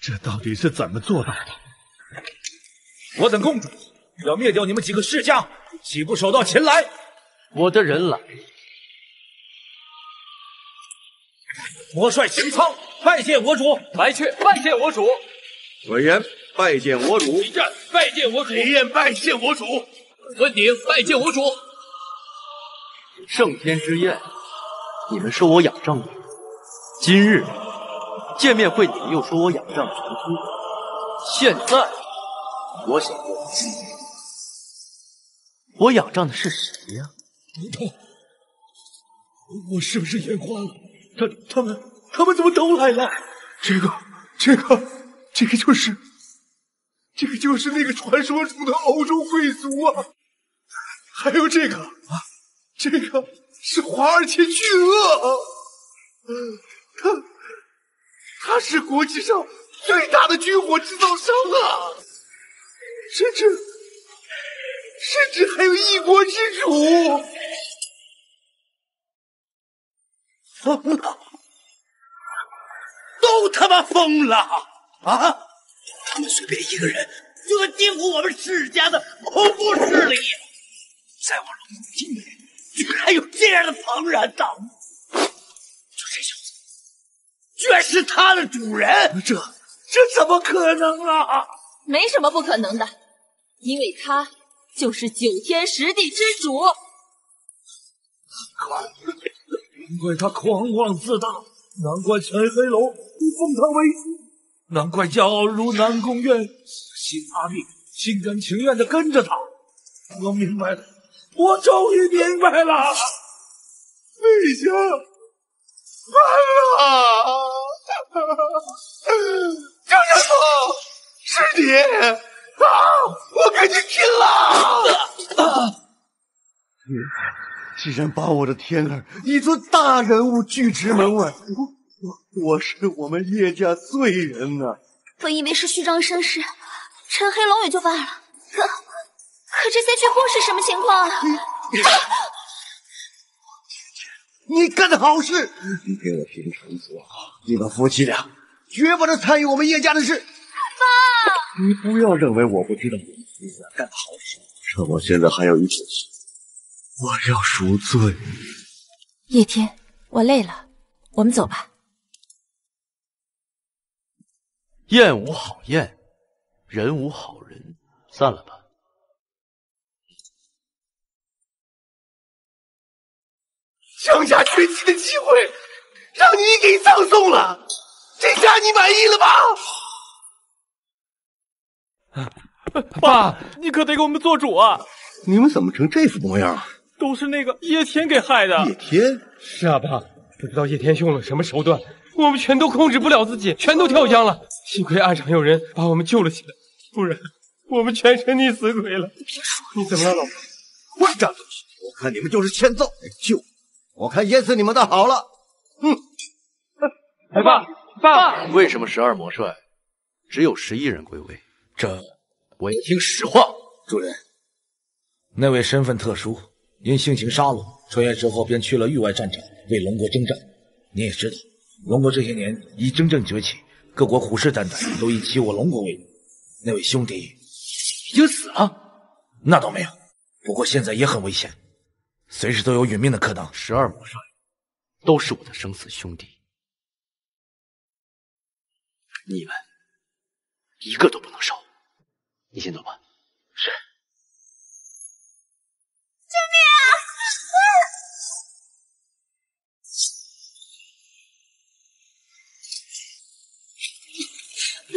这到底是怎么做到的？我等公主要灭掉你们几个世家，岂不手到擒来？我的人来，魔帅秦苍拜见我主，白雀拜见我主，委员拜见我主，李战拜见我主，李燕拜见我主，温鼎拜见我主。圣天之宴，你们是我仰仗你们，今日见面会，你们又说我仰仗陈夫。现在，我想问，我仰仗的是谁呀？不痛，我是不是眼花了？他他们他们怎么都来了？这个这个这个就是，这个就是那个传说中的欧洲贵族啊！还有这个啊，这个是华尔街巨鳄，他他是国际上最大的军火制造商啊，甚至甚至还有一国之主。疯了，都他妈疯了啊！他们随便一个人就能颠覆我们世家的恐怖势力，在我龙骨境内居然还有这样的庞然大物！居然是他的主人，这这怎么可能啊？没什么不可能的，因为他就是九天十地之主。难怪他狂妄自大，难怪陈黑龙会封他为主，难怪骄傲如南宫院死心塌地、心甘情愿的跟着他。我明白了，我终于明白了，魏家完了！江山峰，是你啊！我跟你拼了！你既然把我的天儿一尊大人物拒之门外，我我我是我们叶家罪人啊！本以为是虚张声势，陈黑龙也就罢了，可可这些却不是什么情况啊！你干的好事！你给我平常做好，你们夫妻俩绝不能参与我们叶家的事。爸，你不要认为我不知道你们夫妻俩干的好事，趁我现在还有一口气，我要赎罪。叶天，我累了，我们走吧。宴无好宴，人无好人，散了吧。江家崛起的机会，让你给葬送了，这下你满意了吧？爸，你可得给我们做主啊！你们怎么成这副模样？都是那个叶天给害的。叶天是啊，爸，不知道叶天用了什么手段，我们全都控制不了自己，全都跳江了。幸亏岸上有人把我们救了起来，不然我们全成溺死鬼了。你别说，你怎么了，老婆？混账东西！我看你们就是欠揍，就我看淹死你们的好了。哼！哎，爸爸，为什么十二魔帅只有十一人归位？这我也听实话。主人，那位身份特殊，因性情杀戮，穿越之后便去了域外战场为龙国征战。你也知道，龙国这些年已真正崛起，各国虎视眈眈，都以欺我龙国为荣。那位兄弟已经死了？那倒没有，不过现在也很危险，随时都有殒命的可能。十二魔帅都是我的生死兄弟，你们一个都不能少。你先走吧。是。救命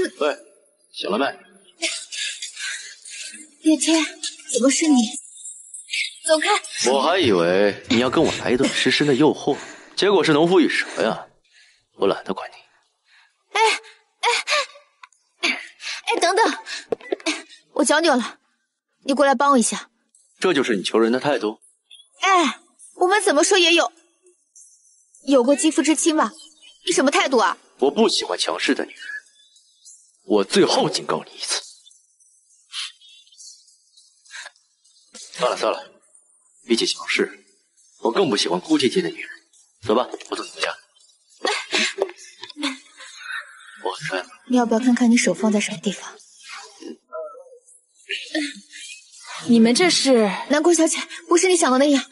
啊！喂，醒了没？叶天，怎么是你？走开！我还以为你要跟我来一段深深的诱惑，结果是农夫与蛇呀！我懒得管你。哎哎哎哎，等等，我脚扭了，你过来帮我一下。这就是你求人的态度？哎，我们怎么说也有有过肌肤之亲吧？你什么态度啊？我不喜欢强势的女人。我最后警告你一次。算了算了，比起强势，我更不喜欢哭唧唧的女人。走吧，我送你回家。我很帅吗？你要不要看看你手放在什么地方？你们这是南宫小姐，不是你想的那样。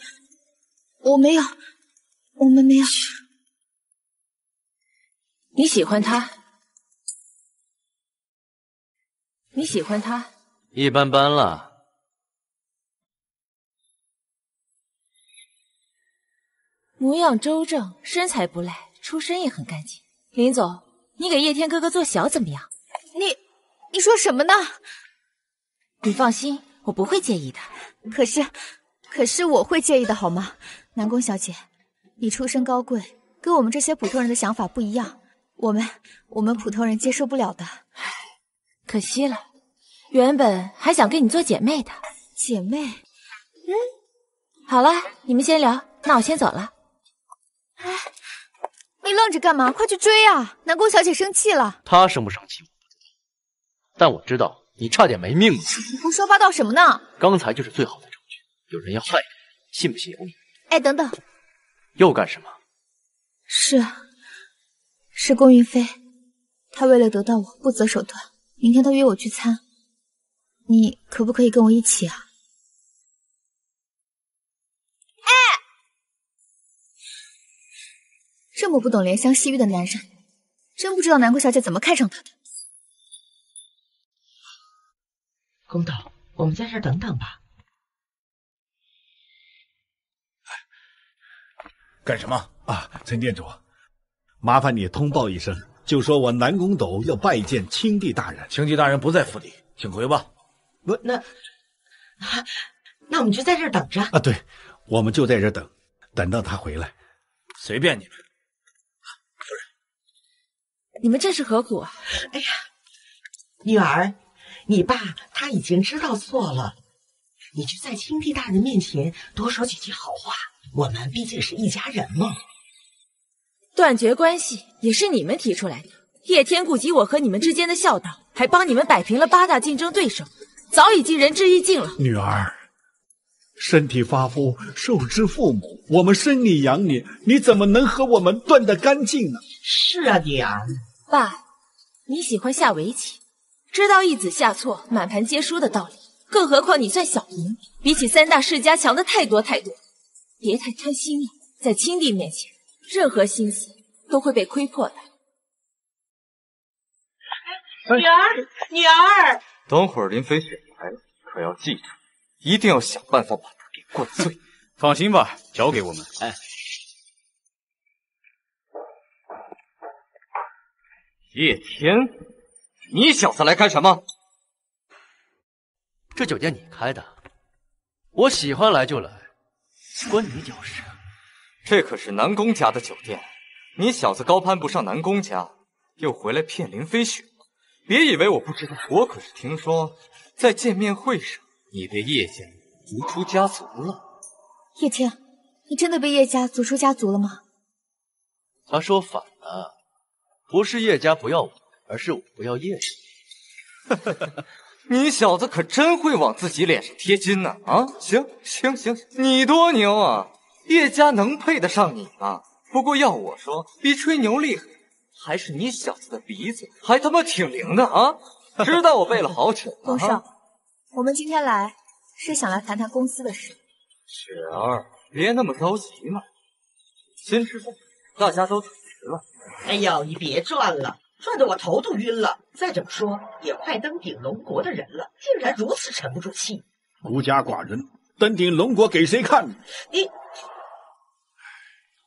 我没有，我们没有。你喜欢他？你喜欢他？一般般啦。模样周正，身材不赖，出身也很干净。林总，你给叶天哥哥做小怎么样？你，你说什么呢？你放心，我不会介意的。可是，可是我会介意的好吗？南宫小姐，你出身高贵，跟我们这些普通人的想法不一样，我们我们普通人接受不了的。可惜了，原本还想跟你做姐妹的。姐妹？嗯，好了，你们先聊，那我先走了。哎，你愣着干嘛？快去追啊！南宫小姐生气了。她生不生气我不知道，但我知道你差点没命了。你胡说八道什么呢？刚才就是最好的证据，有人要害你，信不信由你。哎，等等，又干什么？是，是宫云飞，他为了得到我不择手段。明天他约我聚餐，你可不可以跟我一起啊？这么不懂怜香惜玉的男人，真不知道南宫小姐怎么看上他的。公道，我们在这儿等等吧。干什么啊，陈店主，麻烦你通报一声，就说我南宫斗要拜见青帝大人。青帝大人不在府里，请回吧。不，那那我们就在这儿等着啊。对，我们就在这儿等，等到他回来。随便你们。你们这是何苦啊？哎呀，女儿，你爸他已经知道错了，你就在青帝大人面前多说几句好话。我们毕竟是一家人嘛。断绝关系也是你们提出来的。叶天顾及我和你们之间的孝道，还帮你们摆平了八大竞争对手，早已经仁至义尽了。女儿，身体发肤受之父母，我们生你养你，你怎么能和我们断得干净呢？是啊，女儿。爸，你喜欢下围棋，知道一子下错，满盘皆输的道理。更何况你算小赢，比起三大世家强的太多太多。别太贪心了，在亲弟面前，任何心思都会被窥破的。女儿，女儿，等会儿林飞雪来了，可要记住，一定要想办法把他给灌醉。放心吧，交给我们。哎，叶天，你小子来干什么？这酒店你开的，我喜欢来就来。关你屌事！这可是南宫家的酒店，你小子高攀不上南宫家，又回来骗林飞雪，别以为我不知道。我可是听说，在见面会上，你被叶家逐出家族了。叶天，你真的被叶家逐出家族了吗？他说反了，不是叶家不要我，而是我不要叶家。你小子可真会往自己脸上贴金呢！啊，行行行，你多牛啊！叶家能配得上你吗？不过要我说，比吹牛厉害，还是你小子的鼻子，还他妈挺灵的啊！知道我背了好久。宫少，我们今天来是想来谈谈公司的事。雪儿，别那么着急嘛，先吃饭，大家都准时了。哎呦，你别转了，转得我头都晕了。再怎么说，也快登顶龙国的人了，竟然如此沉不住气。孤家寡人，登顶龙国给谁看？你，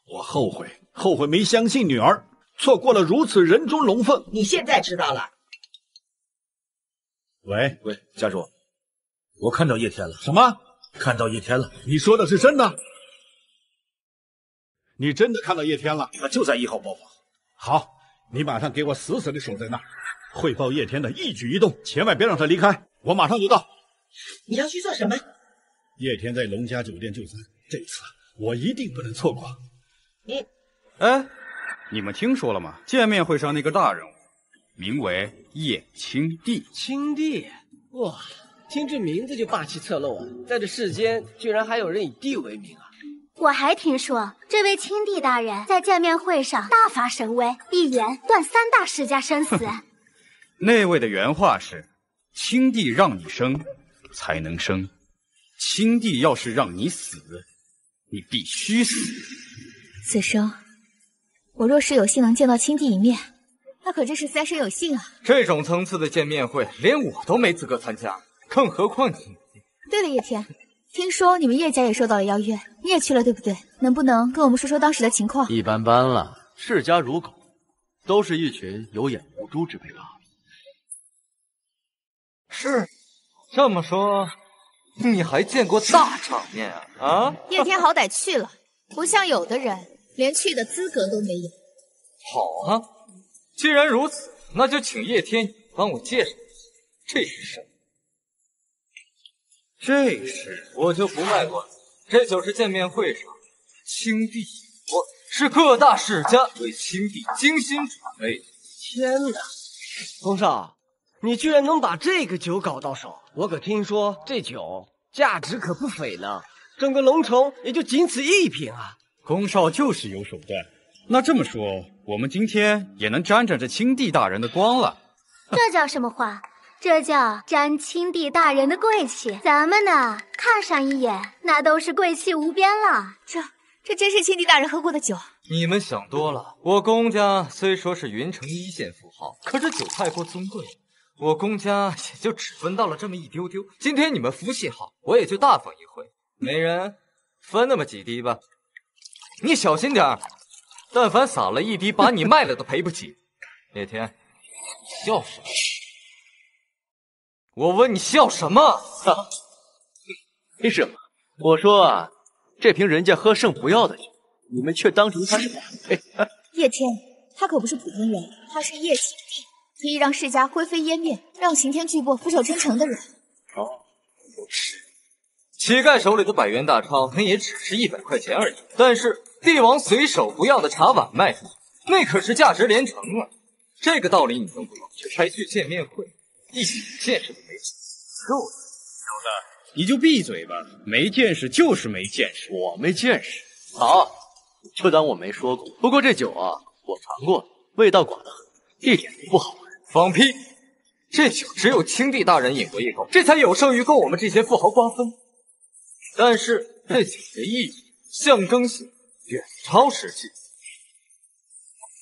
我后悔，后悔没相信女儿，错过了如此人中龙凤。你现在知道了。喂喂，家主，我看到叶天了。什么？看到叶天了？你说的是真的？你真的看到叶天了？他就在一号包房。好，你马上给我死死的守在那儿，汇报叶天的一举一动，千万别让他离开。我马上就到。你要去做什么？叶天在龙家酒店就餐，这次我一定不能错过。你，哎，你们听说了吗？见面会上那个大人物，名为叶青帝。青帝，哇，听这名字就霸气侧漏啊！在这世间，居然还有人以帝为名啊！我还听说，这位青帝大人在见面会上大发神威，一言断三大世家生死。那位的原话是：“青帝让你生，才能生；青帝要是让你死，你必须死。”此生，我若是有幸能见到青帝一面，那可真是三生有幸啊！这种层次的见面会，连我都没资格参加，更何况你。对了，叶天，听说你们叶家也受到了邀约，你也去了，对不对？能不能跟我们说说当时的情况？一般般了，世家如狗，都是一群有眼无珠之辈罢了。是，这么说，你还见过大场面啊？啊！叶天好歹去了，不像有的人连去的资格都没有。好啊，既然如此，那就请叶天帮我介绍一下，这是什么？这事我就不卖关子，这就是见面会上青帝我是各大世家为青帝精心准备的。天哪，宫少，你居然能把这个酒搞到手！我可听说这酒价值可不菲呢，整个龙城也就仅此一瓶啊！宫少就是有手段。那这么说，我们今天也能沾沾这青帝大人的光了？这叫什么话？这叫沾亲帝大人的贵气。咱们呢，看上一眼，那都是贵气无边了。这这真是亲帝大人喝过的酒。你们想多了。我公家虽说是云城一线富豪，可这酒太过尊贵，我公家也就只分到了这么一丢丢。今天你们福气好，我也就大方一回，每人分那么几滴吧。你小心点但凡洒了一滴，把你卖了都赔不起。那天，笑什么？我问你笑什么？没什么。我说啊，这瓶人家喝剩不要的酒，你们却当成他是宝贝。叶天，他可不是普通人，他是叶青帝，可以让世家灰飞烟灭，让擎天巨擘俯首称臣的人。哦，是。乞丐手里的百元大钞，那也只是一百块钱而已。但是帝王随手不要的茶碗卖出去，那可是价值连城啊！这个道理你都不懂，却还去见面会，一点见识都没有。够了，小子，你就闭嘴吧！没见识就是没见识，我没见识。好，就当我没说过。不过这酒啊，我尝过了，味道寡得很，一点都不好闻。放屁！这酒只有青帝大人饮过一口，这才有剩余供我们这些富豪瓜分。但是这酒的意义、象征性远超实际。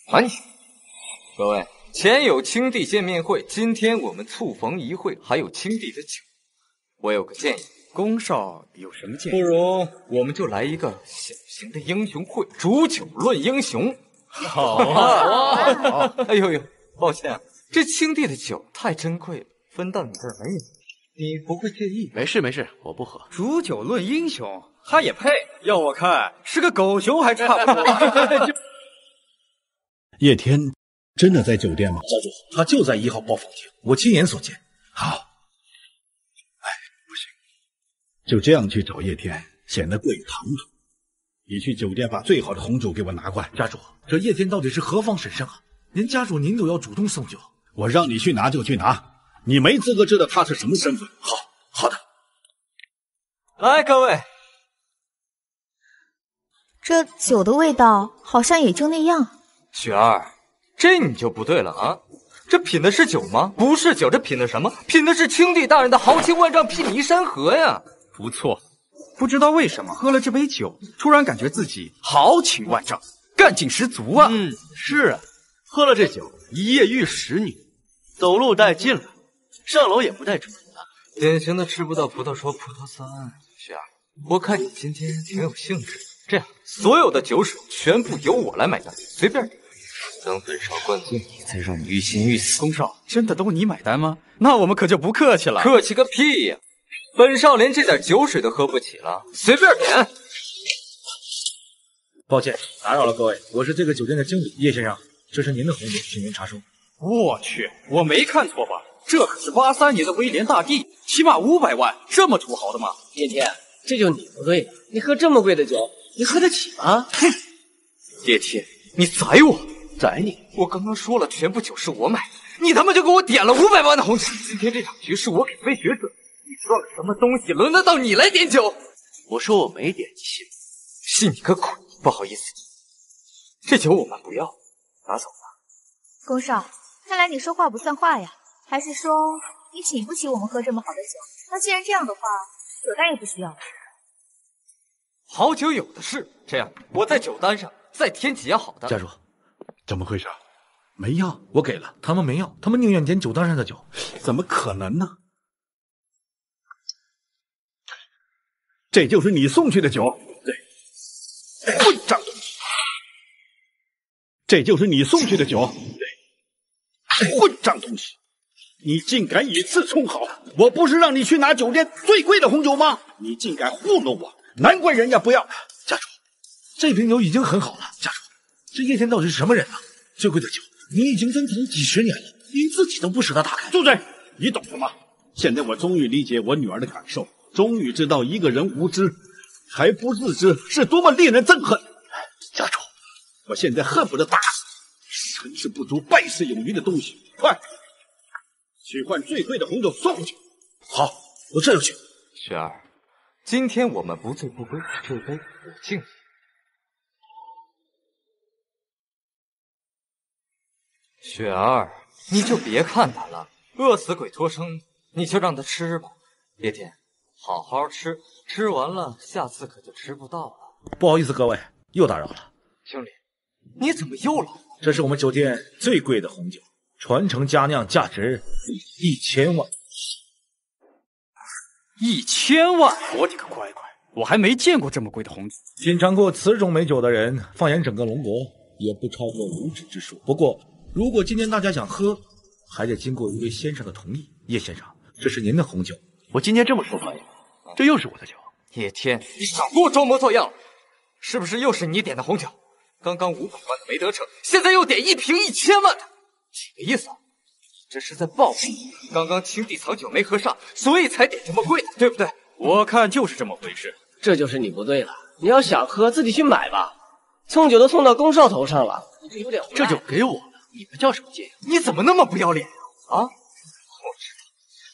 还你，各位，前有青帝见面会，今天我们促逢一会，还有青帝的酒。我有个建议，宫少有什么建议？不如我们就来一个小型的英雄会，煮酒论英雄。好啊！好。哎呦呦，抱歉，这青帝的酒太珍贵了，分到你这儿没有。你不会介意？没事没事，我不喝。煮酒论英雄，他也配？要我看，是个狗熊还差不多。叶天真的在酒店吗？家主，他就在一号包房厅，我亲眼所见。好，哎，不行就这样去找叶天，显得过于唐突。你去酒店把最好的红酒给我拿过来。家主，这叶天到底是何方神圣啊？连家主您都要主动送酒，我让你去拿就去拿，你没资格知道他是什么身份。好，好的。来，各位，这酒的味道好像也就那样。雪儿，这你就不对了啊！这品的是酒吗？不是酒，这品的什么？品的是青帝大人的豪情万丈，睥睨山河呀！不错，不知道为什么喝了这杯酒，突然感觉自己豪情万丈，干劲十足啊！嗯，是啊，喝了这酒，一夜遇十女，走路带劲了，上楼也不带准了。典型的吃不到葡萄说葡萄酸。雪儿，我看你今天挺有兴致，这样，所有的酒水全部由我来买单，随便点。等本少灌醉你，再让你欲仙欲死。宫少，真的都你买单吗？那我们可就不客气了。客气个屁呀！本少连这点酒水都喝不起了，随便点。抱歉，打扰了各位，我是这个酒店的经理叶先生，这是您的红酒，请您查收。我去，我没看错吧？这可是八三年的威廉大帝，起码五百万，这么土豪的吗？叶天，这就你不对了，你喝这么贵的酒，你喝得起吗？哼！叶天，你宰我！宰你！我刚刚说了，全部酒是我买的，你他妈就给我点了五百万的红酒。今天这场局是我给飞雪准，你算个什么东西？轮得到你来点酒？我说我没点，你信？信你个鬼！不好意思，这酒我们不要，拿走吧。宫少，看来你说话不算话呀？还是说你请不起我们喝这么好的酒？那既然这样的话，酒单也不需要了。好酒有的是，这样我在酒单上再添几样好的。家主。怎么回事？没要，我给了，他们没要，他们宁愿点酒单上的酒，怎么可能呢？这就是你送去的酒，对，混账东西！这就是你送去的酒，对，混账东西！你竟敢以次充好！我不是让你去拿酒店最贵的红酒吗？你竟敢糊弄我！难怪人家不要。家主，这瓶酒已经很好了，家主。这叶天到底是什么人啊？最贵的酒，你已经珍藏几十年了，连自己都不舍得打开。住嘴！你懂什么？现在我终于理解我女儿的感受，终于知道一个人无知还不自知是多么令人憎恨。家主，我现在恨不得打死成事不足败事有余的东西！快，去换最贵的红酒送回去。好，我这就去。雪儿，今天我们不醉不归，这杯我敬你。雪儿，你就别看他了，饿死鬼托生，你就让他吃吧。叶天，好好吃，吃完了下次可就吃不到了。不好意思，各位又打扰了。经理，你怎么又来了？这是我们酒店最贵的红酒，传承佳酿，价值一千万。一千万！我的个乖乖，我还没见过这么贵的红酒。品尝过此种美酒的人，放眼整个龙国，也不超过五指之数。不过。如果今天大家想喝，还得经过一位先生的同意。叶先生，这是您的红酒，我今天这么受欢迎，这又是我的酒。叶天，你少给我装模作样，是不是又是你点的红酒？刚刚五百万的没得逞，现在又点一瓶一千万的，几个意思啊？这是在报复。刚刚青帝藏酒没喝上，所以才点这么贵的，对不对？我看就是这么回事。这就是你不对了，你要想喝，自己去买吧。送酒都送到宫少头上了，你这有点……这酒给我。你们叫什么贱？你怎么那么不要脸呀？啊！我知道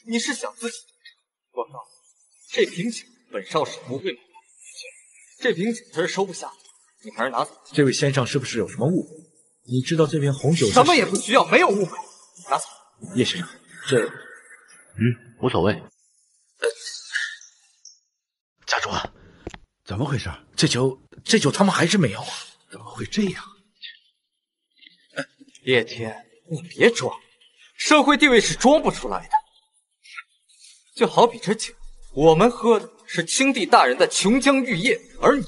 你是想自己得逞。我告诉你，这瓶酒本少是不会买的。这瓶酒他是收不下的，你还是拿走。这位先生是不是有什么误会？你知道这瓶红酒什么也不需要，没有误会，拿走。叶先生，这……嗯，无所谓。呃，家主，怎么回事？这酒，这酒他们还是没有啊？怎么会这样？叶天，你别装，社会地位是装不出来的。就好比这酒，我们喝的是青帝大人的琼浆玉液，而你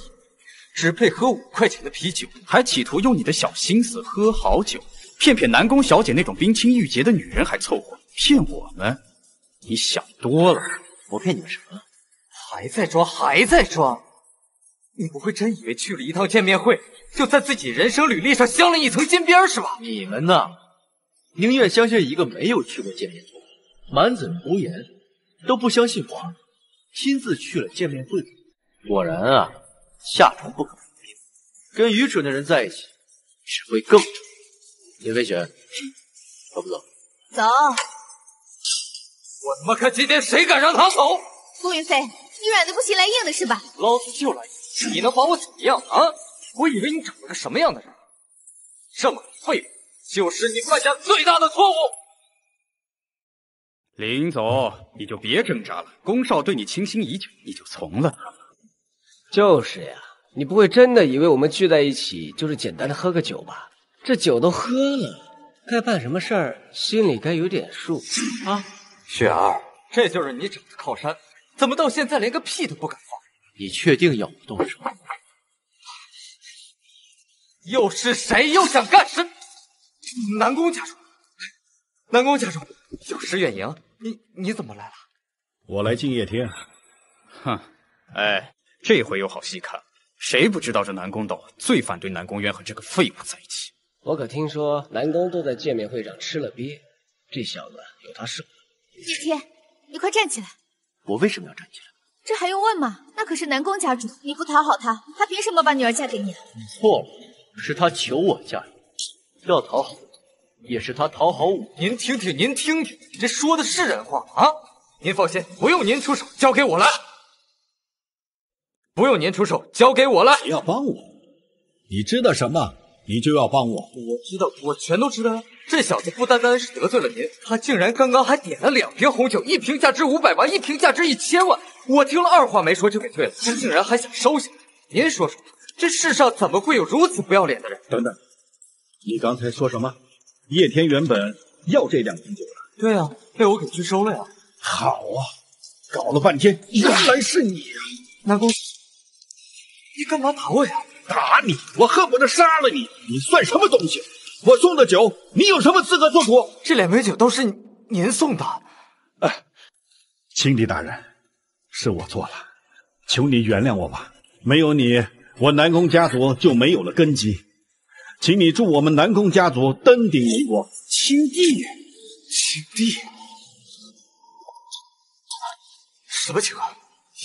只配喝五块钱的啤酒，还企图用你的小心思喝好酒，骗骗南宫小姐那种冰清玉洁的女人还凑合，骗我们？你想多了。我骗你们什么？还在装，还在装。你不会真以为去了一趟见面会，就在自己人生履历上镶了一层金边是吧？你们呢，宁愿相信一个没有去过见面会、满嘴胡言，都不相信我亲自去了见面会。果然啊，下场不可复变。跟愚蠢的人在一起，只会更蠢。林飞雪，走不走？走。我他妈看今天谁敢让他走！顾云飞，你软的不行来硬的是吧？老子就来硬，你能把我怎么样啊？我以为你找了个什么样的人？这么个废物，就是你犯下最大的错误。林总，你就别挣扎了。宫少对你倾心已久，你就从了。就是呀，你不会真的以为我们聚在一起就是简单的喝个酒吧？这酒都喝了，该办什么事儿，心里该有点数啊。雪儿，这就是你找的靠山，怎么到现在连个屁都不敢放？你确定要我动手？又是谁？又想干什？南宫家主，南宫家主，有失远迎，你你怎么来了？我来敬叶天。哼，哎，这回有好戏看。谁不知道这南宫斗最反对南宫渊和这个废物在一起？我可听说南宫都在见面会上吃了鳖，这小子有他受叶天，你快站起来！我为什么要站起来？这还用问吗？那可是南宫家主，你不讨好他，他凭什么把女儿嫁给你？你错了，是他求我嫁人，要讨好，也是他讨好我。您听听，您听听，这说的是人话吗？啊！您放心，不用您出手，交给我来。不用您出手，交给我来。你要帮我？你知道什么？你就要帮我？我知道，我全都知道。这小子不单单是得罪了您，他竟然刚刚还点了两瓶红酒，一瓶价值五百万，一瓶价值一千万。我听了，二话没说就给退了。他竟然还想收下。您说说，这世上怎么会有如此不要脸的人？等等，你刚才说什么？叶天原本要这两瓶酒的。对啊，被我给拒收了呀。好啊，搞了半天，原来是你啊！南宫。你干嘛打我呀？打你！我恨不得杀了你！你算什么东西？我送的酒，你有什么资格做主？这两杯酒都是您送的。哎，青帝大人，是我错了，求你原谅我吧。没有你，我南宫家族就没有了根基。请你助我们南宫家族登顶一国。青帝，青帝，什么情况？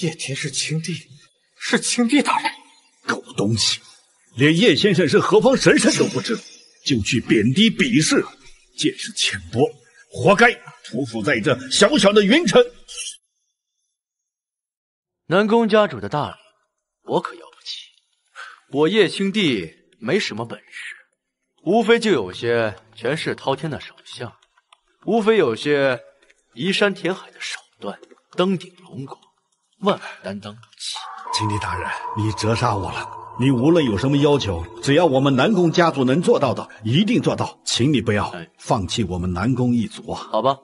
叶天是青帝，是青帝大人。狗东西，连叶先生是何方神圣都不知道，就去贬低鄙视，见识浅薄，活该匍匐在这小小的云城。南宫家主的大礼，我可要不起。我叶青帝没什么本事，无非就有些权势滔天的手相，无非有些移山填海的手段，登顶龙宫，万万担当不起。青帝大人，你折杀我了。你无论有什么要求，只要我们南宫家族能做到的，一定做到。请你不要放弃我们南宫一族啊！好吧，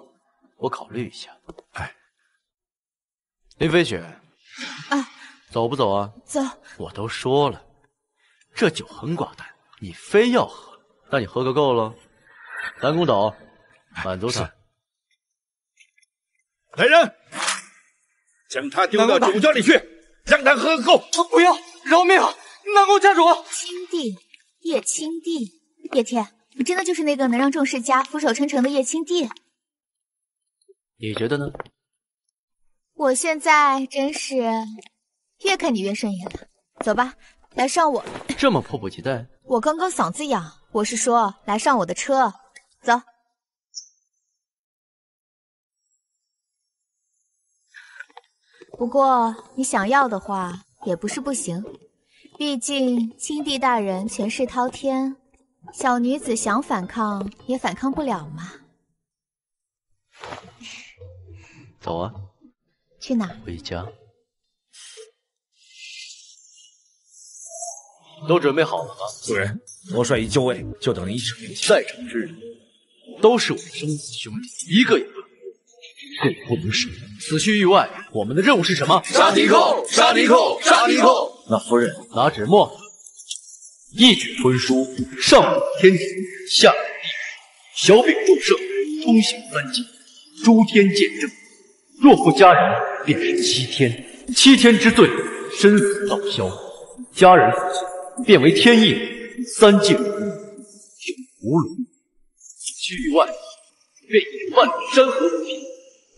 我考虑一下。哎，林飞雪，啊，走不走啊？走。我都说了，这酒很寡淡，你非要喝，那你喝个够了。南宫岛，满足他。来人，将他丢到酒窖里去。让他喝个够！不要，饶命！南宫家主，青帝，叶青帝，叶天，你真的就是那个能让众世家俯首称臣的叶青帝？你觉得呢？我现在真是越看你越顺眼了。走吧，来上我。这么迫不及待？我刚刚嗓子痒，我是说来上我的车。走。不过你想要的话也不是不行，毕竟青帝大人权势滔天，小女子想反抗也反抗不了嘛。走啊！去哪？回家。都准备好了吗？主人，罗帅已就位，就等您一声令下。在场之人都是我的生死兄弟，一个也不能罪不能少。此去域外，我们的任务是什么？杀敌寇！杀敌寇！杀敌寇！那夫人拿纸墨，一纸婚书，上禀天子，下禀地府，小禀众圣，通行三界，诸天见证。若负家人，便是七天，七天之罪，身死道消；家人死，变为天意，三界无物，无伦。此去域外，便以万里山河为凭，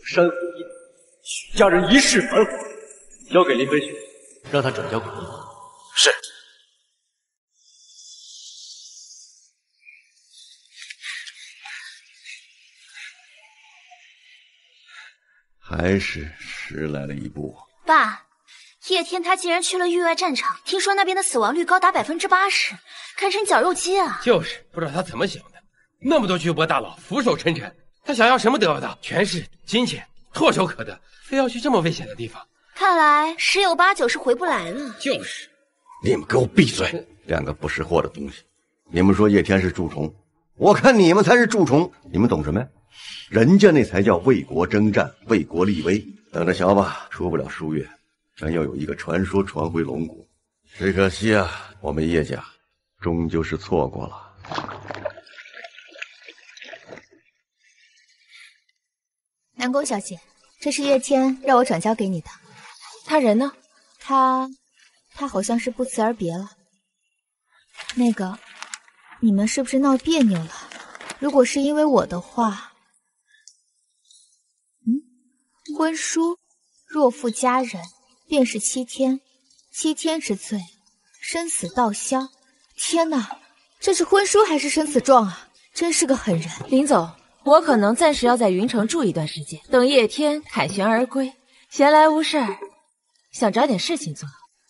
山河一。许家人一世繁华，交给林飞雪，让他转交给你。是。还是迟来了一步。爸，叶天他竟然去了域外战场，听说那边的死亡率高达百分之八十，堪称绞肉机啊！就是不知道他怎么想的，那么多巨波大佬俯首称臣，他想要什么得不到？权势、金钱，唾手可得，非要去这么危险的地方。看来十有八九是回不来了。就是，你们给我闭嘴！两个不识货的东西！你们说叶天是蛀虫，我看你们才是蛀虫！你们懂什么呀？人家那才叫为国征战、为国立威。等着瞧吧，出不了数月，咱要有一个传说传回龙谷。只可惜啊，我们叶家终究是错过了。南宫小姐，这是叶天让我转交给你的。他人呢？他，他好像是不辞而别了。那个，你们是不是闹别扭了？如果是因为我的话，嗯，婚书，若负佳人，便是七天，七天之罪，生死道消。天哪，这是婚书还是生死状啊？真是个狠人。林总，我可能暂时要在云城住一段时间，等叶天凯旋而归，闲来无事儿。想找点事情做，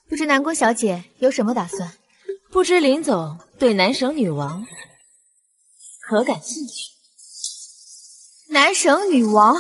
不知南宫小姐有什么打算？不知林总对南省女王可感兴趣？南省女王。